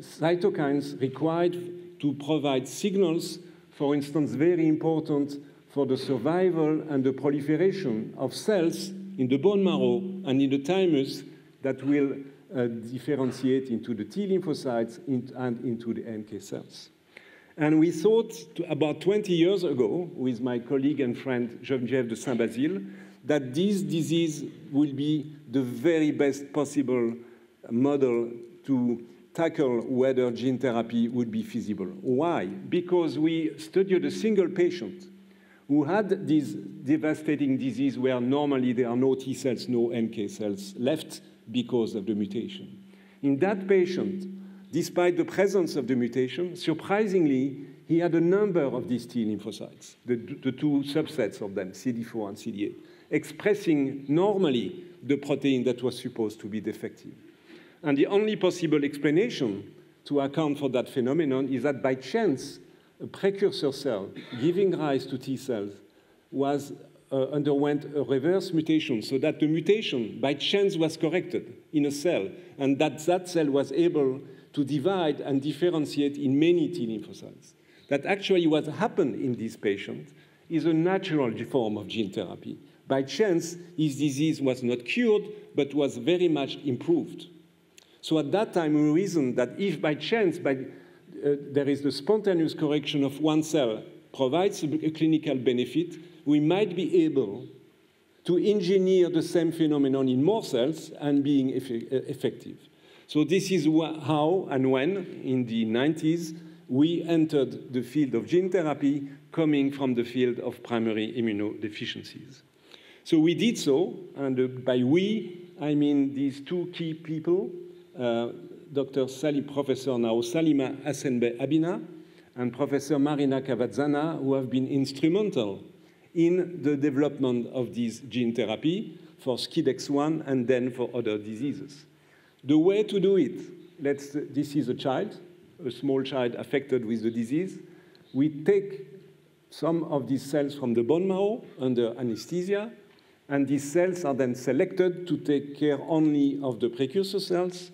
cytokines required to provide signals, for instance, very important for the survival and the proliferation of cells in the bone marrow and in the thymus that will uh, differentiate into the T lymphocytes and into the NK cells. And we thought about 20 years ago with my colleague and friend Geneviève de Saint-Basile that this disease will be the very best possible model to tackle whether gene therapy would be feasible. Why? Because we studied a single patient who had this devastating disease where normally there are no T cells, no NK cells left because of the mutation. In that patient, despite the presence of the mutation, surprisingly, he had a number of these T lymphocytes, the, the two subsets of them, CD4 and CD8, expressing normally the protein that was supposed to be defective. And the only possible explanation to account for that phenomenon is that by chance, a precursor cell giving rise to T cells was uh, underwent a reverse mutation, so that the mutation by chance was corrected in a cell, and that that cell was able to divide and differentiate in many T lymphocytes. That actually what happened in this patient is a natural form of gene therapy. By chance, his disease was not cured, but was very much improved. So at that time, we reasoned that if by chance by, uh, there is the spontaneous correction of one cell provides a clinical benefit, we might be able to engineer the same phenomenon in more cells and being eff effective. So this is how and when, in the 90s, we entered the field of gene therapy coming from the field of primary immunodeficiencies. So we did so, and uh, by we, I mean these two key people, uh, Euh, Dr. Sali, Professor now Salima Hassenbeh Abina and Professor Marina Cavazzana, who have been instrumental in the development of this gene therapy for SCIDEX1 and then for other diseases. The way to do it, let's, this is a child, a small child affected with the disease. We take some of these cells from the bone marrow under anesthesia, and these cells are then selected to take care only of the precursor cells.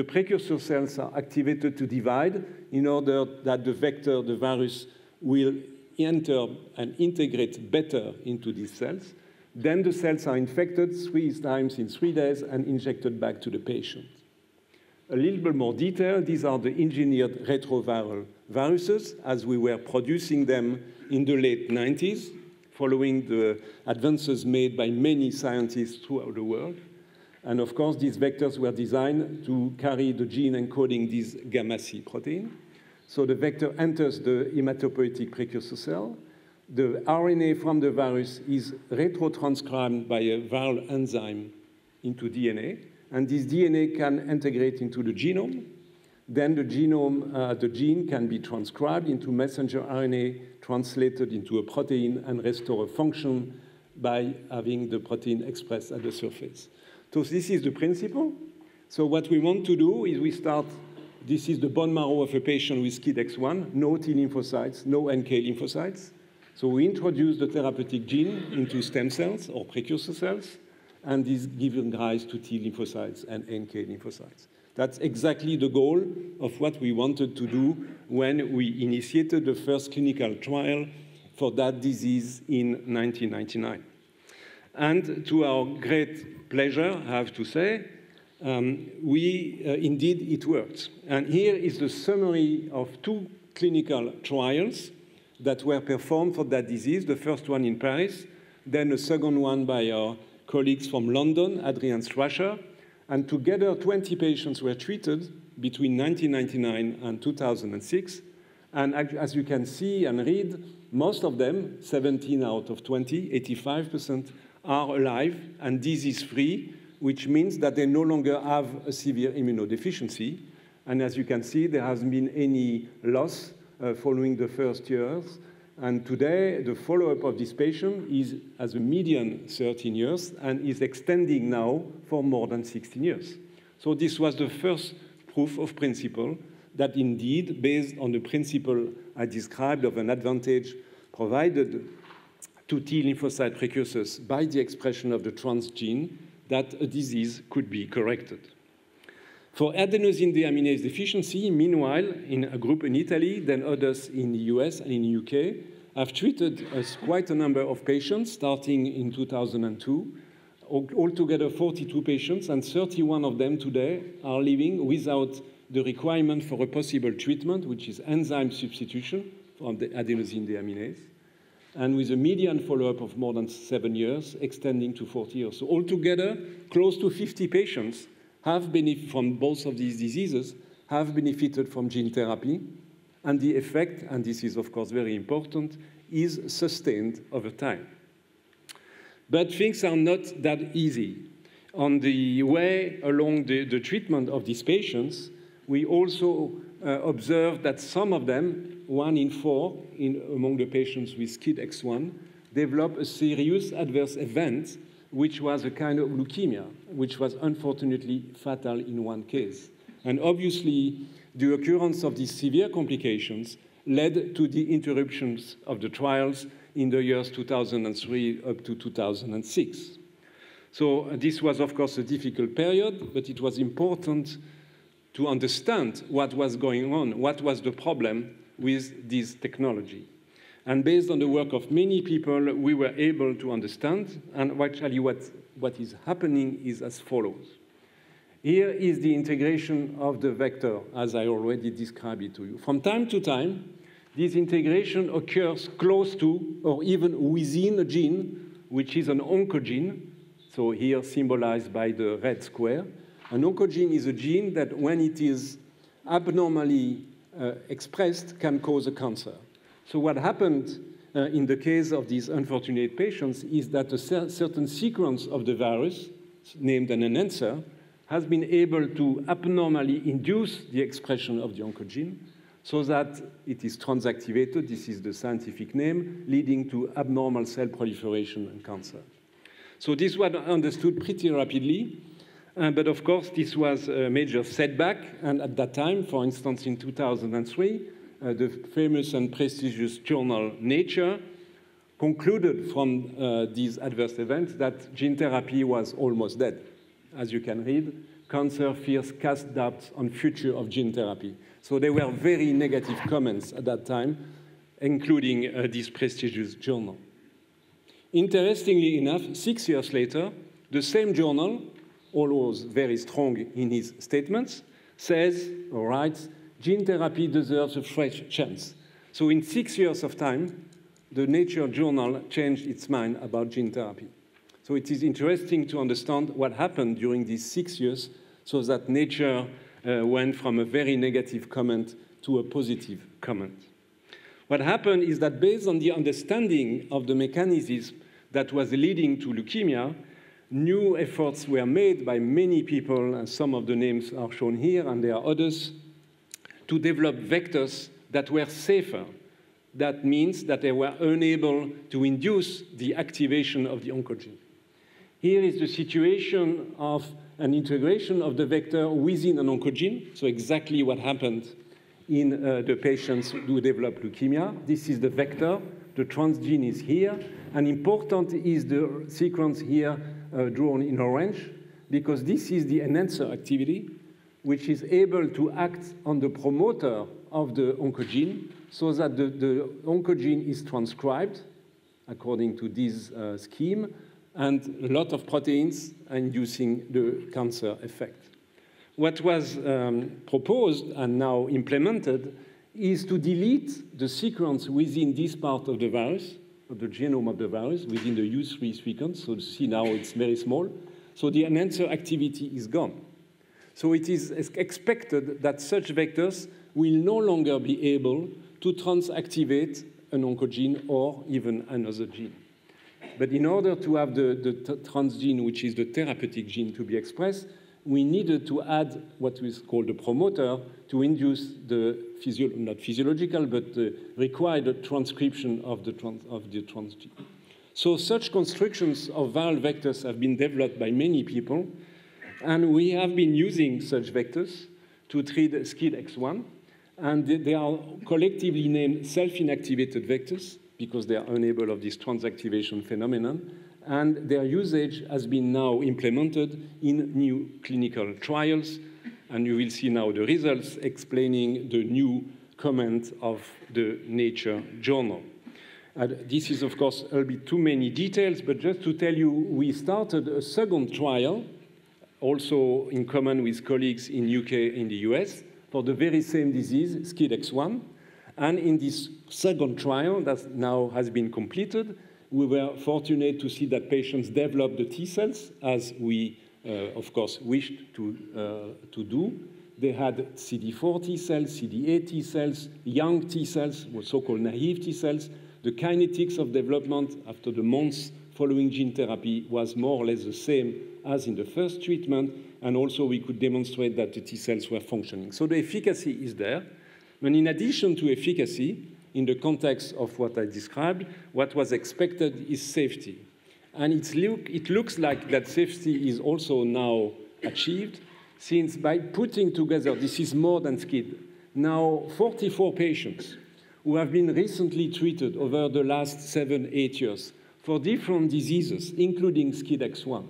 The precursor cells are activated to divide in order that the vector, the virus, will enter and integrate better into these cells. Then the cells are infected three times in three days and injected back to the patient. A little bit more detail, these are the engineered retroviral viruses as we were producing them in the late 90s, following the advances made by many scientists throughout the world. And of course, these vectors were designed to carry the gene encoding this gamma C protein. So the vector enters the hematopoietic precursor cell. The RNA from the virus is retrotranscribed by a viral enzyme into DNA, and this DNA can integrate into the genome. Then the genome, uh, the gene can be transcribed into messenger RNA, translated into a protein, and restore a function by having the protein expressed at the surface. So this is the principle. So what we want to do is we start this is the bone marrow of a patient with SCIDEX1, no T lymphocytes, no NK lymphocytes. So we introduce the therapeutic gene into stem cells or precursor cells, and this gives rise to T lymphocytes and NK lymphocytes. That's exactly the goal of what we wanted to do when we initiated the first clinical trial for that disease in 1999. And to our great pleasure, I have to say, um, we uh, indeed it worked. And here is the summary of two clinical trials that were performed for that disease, the first one in Paris, then a second one by our colleagues from London, Adrian Strascher, and together 20 patients were treated between 1999 and 2006. And as you can see and read, most of them, 17 out of 20, 85%, are alive and disease-free, which means that they no longer have a severe immunodeficiency. And as you can see, there hasn't been any loss uh, following the first years. And today, the follow-up of this patient is, as a median, 13 years, and is extending now for more than 16 years. So this was the first proof of principle that indeed, based on the principle I described of an advantage provided to T lymphocyte precursors by the expression of the transgene, that a disease could be corrected. For adenosine deaminase deficiency, meanwhile, in a group in Italy, then others in the US and in the UK, have treated quite a number of patients starting in 2002. Altogether 42 patients, and 31 of them today are living without the requirement for a possible treatment, which is enzyme substitution from the adenosine deaminase, and with a median follow-up of more than seven years, extending to 40 years. So altogether, close to 50 patients have benefited from both of these diseases, have benefited from gene therapy, and the effect, and this is of course very important, is sustained over time. But things are not that easy. On the way along the, the treatment of these patients, we also uh, observed that some of them, one in four in, among the patients with SCID X1, developed a serious adverse event which was a kind of leukemia, which was unfortunately fatal in one case. And obviously, the occurrence of these severe complications led to the interruptions of the trials in the years 2003 up to 2006. So uh, this was, of course, a difficult period, but it was important to understand what was going on, what was the problem with this technology. And based on the work of many people, we were able to understand. And actually, what, what is happening is as follows. Here is the integration of the vector, as I already described it to you. From time to time, this integration occurs close to or even within a gene, which is an oncogene, so here symbolized by the red square. An oncogene is a gene that, when it is abnormally uh, expressed, can cause a cancer. So what happened uh, in the case of these unfortunate patients is that a certain sequence of the virus, named an enhancer, has been able to abnormally induce the expression of the oncogene so that it is transactivated, this is the scientific name, leading to abnormal cell proliferation and cancer. So this was understood pretty rapidly, uh, but of course this was a major setback, and at that time, for instance in 2003, uh, the famous and prestigious journal Nature concluded from uh, these adverse events that gene therapy was almost dead. As you can read, cancer fears cast doubts on future of gene therapy. So there were very negative comments at that time, including uh, this prestigious journal. Interestingly enough, six years later, the same journal, always very strong in his statements, says or writes gene therapy deserves a fresh chance. So in six years of time, the Nature journal changed its mind about gene therapy. So it is interesting to understand what happened during these six years so that Nature uh, went from a very negative comment to a positive comment. What happened is that based on the understanding of the mechanism that was leading to leukemia, new efforts were made by many people, and some of the names are shown here, and there are others, to develop vectors that were safer. That means that they were unable to induce the activation of the oncogene. Here is the situation of an integration of the vector within an oncogene, so exactly what happened in uh, the patients who develop leukemia. This is the vector, the transgene is here, and important is the sequence here drawn in orange, because this is the enhancer activity, which is able to act on the promoter of the oncogene so that the, the oncogene is transcribed according to this uh, scheme and a lot of proteins inducing the cancer effect. What was um, proposed and now implemented is to delete the sequence within this part of the virus, the genome of the virus, within the U3 sequence. So see now it's very small. So the enhancer activity is gone. So it is expected that such vectors will no longer be able to transactivate an oncogene or even another gene. But in order to have the, the transgene, which is the therapeutic gene, to be expressed, we needed to add what is called a promoter to induce the physio not physiological, but the required transcription of the, trans of the transgene. So such constructions of viral vectors have been developed by many people, and we have been using such vectors to treat SCID-X1, and they are collectively named self-inactivated vectors because they are unable of this transactivation phenomenon, and their usage has been now implemented in new clinical trials, and you will see now the results explaining the new comment of the Nature journal. And this is, of course, a bit too many details, but just to tell you, we started a second trial, also in common with colleagues in UK in the US, for the very same disease, SCID-X1. And in this second trial that now has been completed, we were fortunate to see that patients developed the T cells as we, uh, of course, wished to, uh, to do. They had CD4 T cells, CD8 T cells, young T cells, so-called naive T cells. The kinetics of development after the months following gene therapy was more or less the same as in the first treatment, and also we could demonstrate that the T cells were functioning. So the efficacy is there. And in addition to efficacy, in the context of what I described, what was expected is safety. And look, it looks like that safety is also now achieved, since by putting together, this is more than SCID, now 44 patients who have been recently treated over the last seven, eight years for different diseases, including SCID-X1,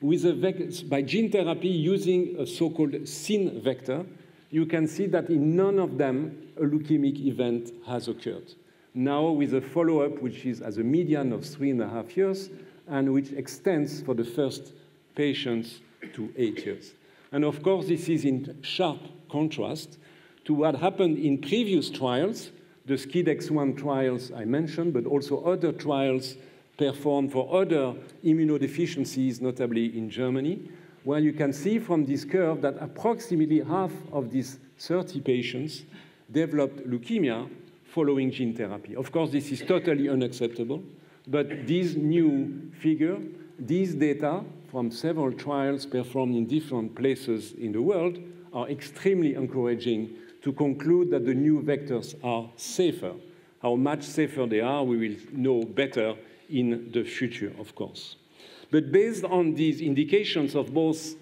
with a by gene therapy using a so-called SYN vector, you can see that in none of them a leukemic event has occurred. Now with a follow-up which is as a median of three and a half years and which extends for the first patients to eight years. And of course, this is in sharp contrast to what happened in previous trials, the SCID-X1 trials I mentioned, but also other trials performed for other immunodeficiencies, notably in Germany, where you can see from this curve that approximately half of these 30 patients developed leukemia following gene therapy. Of course, this is totally unacceptable, but this new figure, these data from several trials performed in different places in the world are extremely encouraging to conclude that the new vectors are safer. How much safer they are, we will know better in the future, of course. But based on these indications of both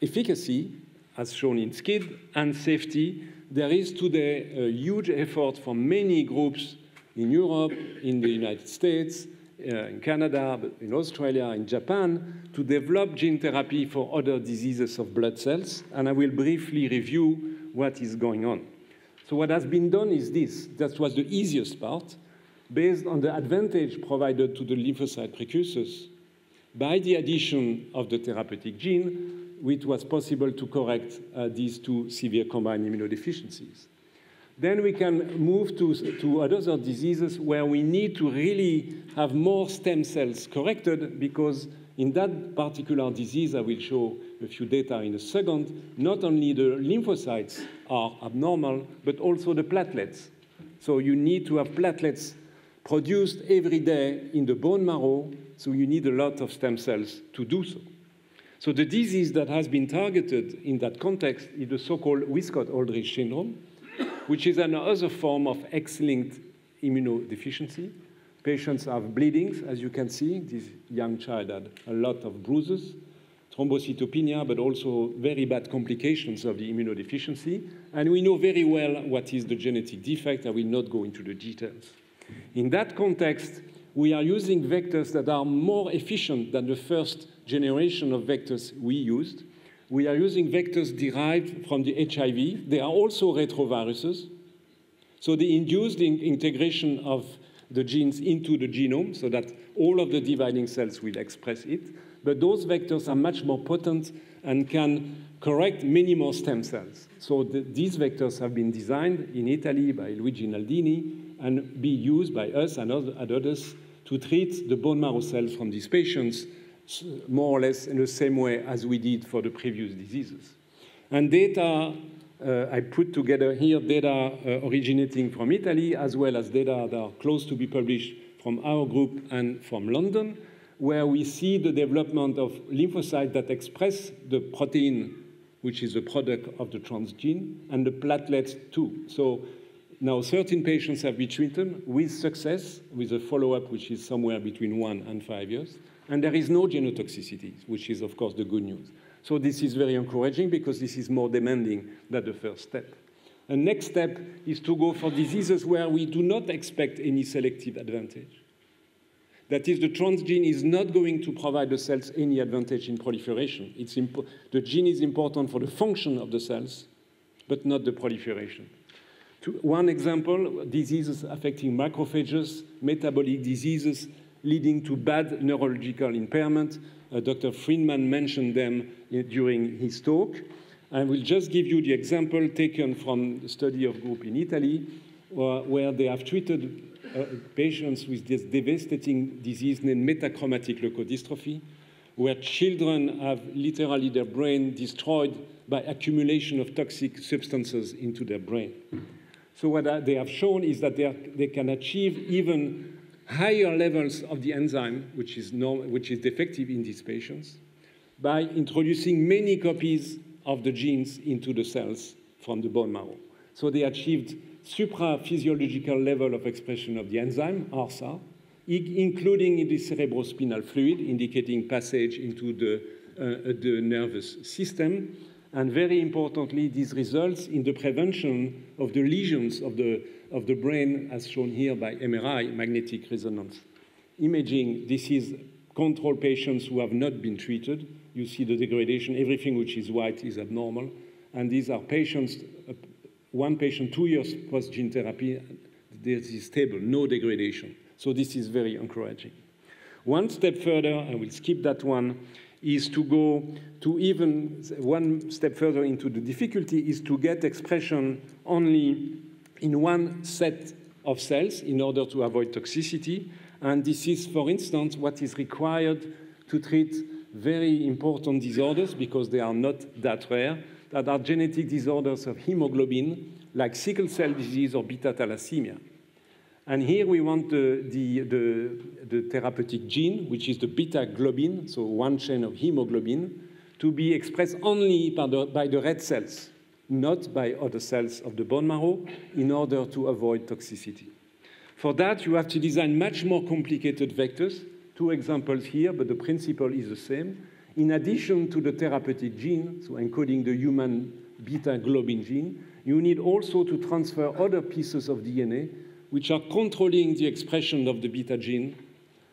efficacy, as shown in SCID, and safety, there is today a huge effort from many groups in Europe, in the United States, uh, in Canada, in Australia, in Japan, to develop gene therapy for other diseases of blood cells. And I will briefly review what is going on. So what has been done is this. That was the easiest part. Based on the advantage provided to the lymphocyte precursors, by the addition of the therapeutic gene, it was possible to correct uh, these two severe combined immunodeficiencies. Then we can move to, to other diseases where we need to really have more stem cells corrected because in that particular disease, I will show a few data in a second, not only the lymphocytes are abnormal, but also the platelets. So you need to have platelets produced every day in the bone marrow, so you need a lot of stem cells to do so. So the disease that has been targeted in that context is the so-called Wiskott-Aldrich syndrome, which is another form of X-linked immunodeficiency. Patients have bleedings, as you can see. This young child had a lot of bruises, thrombocytopenia, but also very bad complications of the immunodeficiency. And we know very well what is the genetic defect. I will not go into the details. In that context, we are using vectors that are more efficient than the first generation of vectors we used. We are using vectors derived from the HIV. They are also retroviruses. So the induced in integration of the genes into the genome so that all of the dividing cells will express it. But those vectors are much more potent and can correct many more stem cells. So the, these vectors have been designed in Italy by Luigi Naldini and be used by us and others to treat the bone marrow cells from these patients more or less in the same way as we did for the previous diseases. And data, uh, I put together here data uh, originating from Italy as well as data that are close to be published from our group and from London, where we see the development of lymphocytes that express the protein, which is a product of the transgene, and the platelets too. So now 13 patients have been treated with success, with a follow-up which is somewhere between one and five years. And there is no genotoxicity, which is, of course, the good news. So this is very encouraging because this is more demanding than the first step. The next step is to go for diseases where we do not expect any selective advantage. That is, the transgene is not going to provide the cells any advantage in proliferation. It's the gene is important for the function of the cells, but not the proliferation. One example, diseases affecting macrophages, metabolic diseases, leading to bad neurological impairment. Uh, Dr. Friedmann mentioned them uh, during his talk. I will just give you the example taken from the study of group in Italy, uh, where they have treated uh, patients with this devastating disease named metachromatic leukodystrophy, where children have literally their brain destroyed by accumulation of toxic substances into their brain. So what they have shown is that they, are, they can achieve even higher levels of the enzyme, which is, which is defective in these patients, by introducing many copies of the genes into the cells from the bone marrow. So they achieved supraphysiological level of expression of the enzyme, ARSA, including in the cerebrospinal fluid, indicating passage into the, uh, the nervous system. And very importantly, this results in the prevention of the lesions of the of the brain as shown here by MRI, magnetic resonance imaging. This is control patients who have not been treated. You see the degradation. Everything which is white is abnormal. And these are patients, uh, one patient two years post gene therapy, this is stable, no degradation. So this is very encouraging. One step further, I will skip that one, is to go to even one step further into the difficulty is to get expression only in one set of cells in order to avoid toxicity. And this is, for instance, what is required to treat very important disorders because they are not that rare, that are genetic disorders of hemoglobin, like sickle cell disease or beta thalassemia. And here we want the, the, the, the, therapeutic gene, which is the beta globin, so one chain of hemoglobin, to be expressed only by the, by the red cells not by other cells of the bone marrow, in order to avoid toxicity. For that, you have to design much more complicated vectors. Two examples here, but the principle is the same. In addition to the therapeutic gene, so encoding the human beta globin gene, you need also to transfer other pieces of DNA which are controlling the expression of the beta gene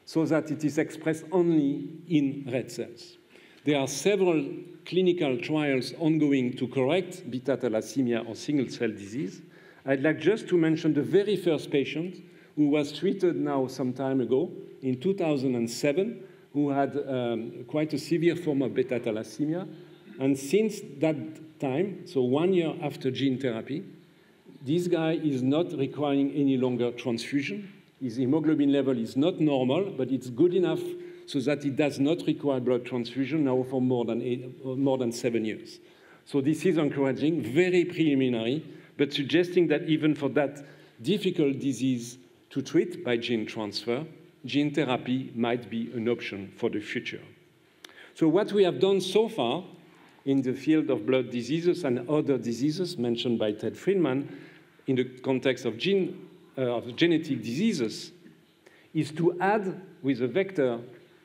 so that it is expressed only in red cells. There are several clinical trials ongoing to correct beta thalassemia or sickle cell disease. I'd like just to mention the very first patient who was treated now some time ago in 2007, who had um, quite a severe form of beta thalassemia. And since that time, so one year after gene therapy, this guy is not requiring any longer transfusion. His hemoglobin level is not normal, but it's good enough so that he does not require blood transfusion now for more than, eight, more than seven years. So this is encouraging, very preliminary, but suggesting that even for that difficult disease to treat by gene transfer, gene therapy might be an option for the future. So what we have done so far in the field of blood diseases and other diseases mentioned by Ted Friedmann in the context of, gene, uh, of genetic diseases is to add with a vector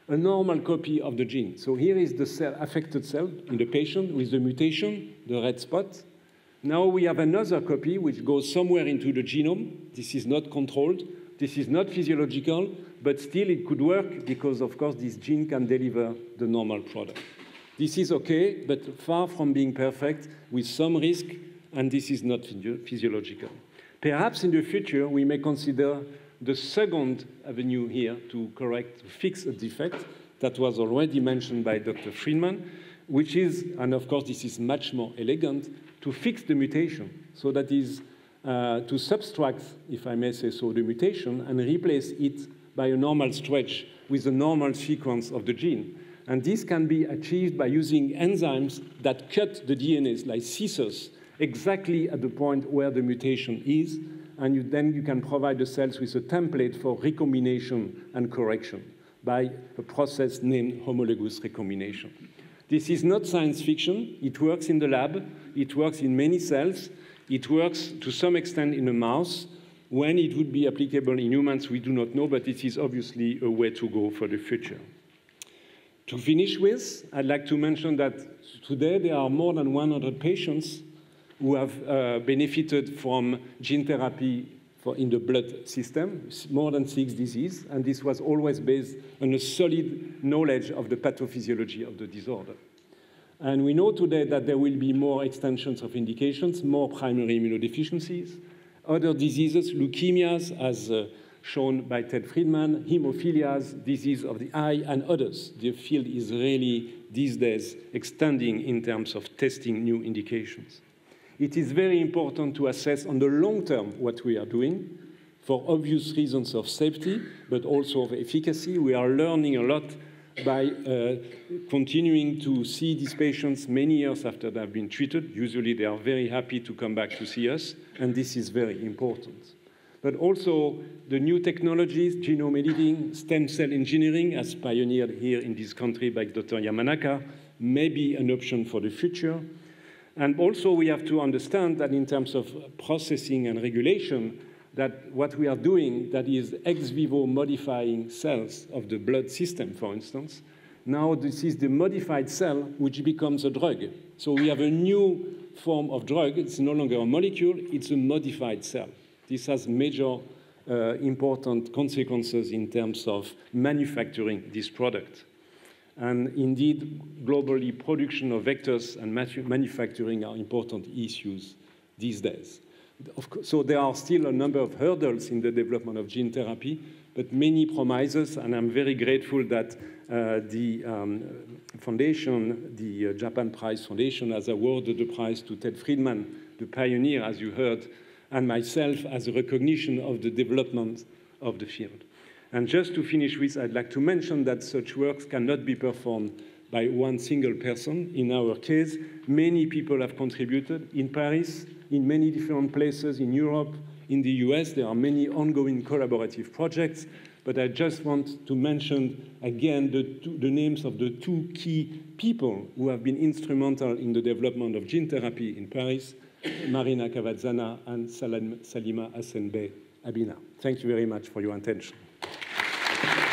a normal copy of the gene. So here is the cell, affected cell in the patient with the mutation, the red spot. Now we have another copy which goes somewhere into the genome. This is not controlled. This is not physiological, but still it could work because, of course, this gene can deliver the normal product. This is okay, but far from being perfect, with some risk, and this is not physiological. Perhaps in the future we may consider the second avenue here to correct, to fix a defect that was already mentioned by Dr. Friedmann, which is, and of course this is much more elegant, to fix the mutation. So that is uh, to subtract, if I may say so, the mutation and replace it by a normal stretch with the normal sequence of the gene. And this can be achieved by using enzymes that cut the DNAs like scissors exactly at the point where the mutation is, and you, then you can provide the cells with a template for recombination and correction by a process named homologous recombination. This is not science fiction. It works in the lab. It works in many cells. It works to some extent in a mouse. When it would be applicable in humans, we do not know, but it is obviously a way to go for the future. To finish with, I'd like to mention that today there are more than 100 patients who have uh, benefited from gene therapy for in the blood system, more than six diseases, and this was always based on a solid knowledge of the pathophysiology of the disorder. And we know today that there will be more extensions of indications, more primary immunodeficiencies, other diseases, leukemias, as uh, shown by Ted Friedmann, hemophilias, disease of the eye, and others. The field is really, these days, extending in terms of testing new indications. It is very important to assess on the long term what we are doing for obvious reasons of safety, but also of efficacy. We are learning a lot by uh, continuing to see these patients many years after they have been treated. Usually they are very happy to come back to see us, and this is very important. But also the new technologies, genome editing, stem cell engineering, as pioneered here in this country by Dr. Yamanaka, may be an option for the future. And also we have to understand that in terms of processing and regulation, that what we are doing, that is ex vivo modifying cells of the blood system, for instance, now this is the modified cell which becomes a drug. So we have a new form of drug. It's no longer a molecule, it's a modified cell. This has major uh, important consequences in terms of manufacturing this product. And indeed, globally, production of vectors and manufacturing are important issues these days. So there are still a number of hurdles in the development of gene therapy, but many promises, and I'm very grateful that uh, the um, foundation, the uh, Japan Prize Foundation, has awarded the prize to Ted Friedmann, the pioneer, as you heard, and myself as a recognition of the development of the field. And just to finish with, I'd like to mention that such works cannot be performed by one single person. In our case, many people have contributed. In Paris, in many different places in Europe, in the US. There are many ongoing collaborative projects, but I just want to mention again the, two, the names of the two key people who have been instrumental in the development of gene therapy in Paris, Marina Cavazzana and Salima Hassan Bey Abina. Thank you very much for your attention. Thank you.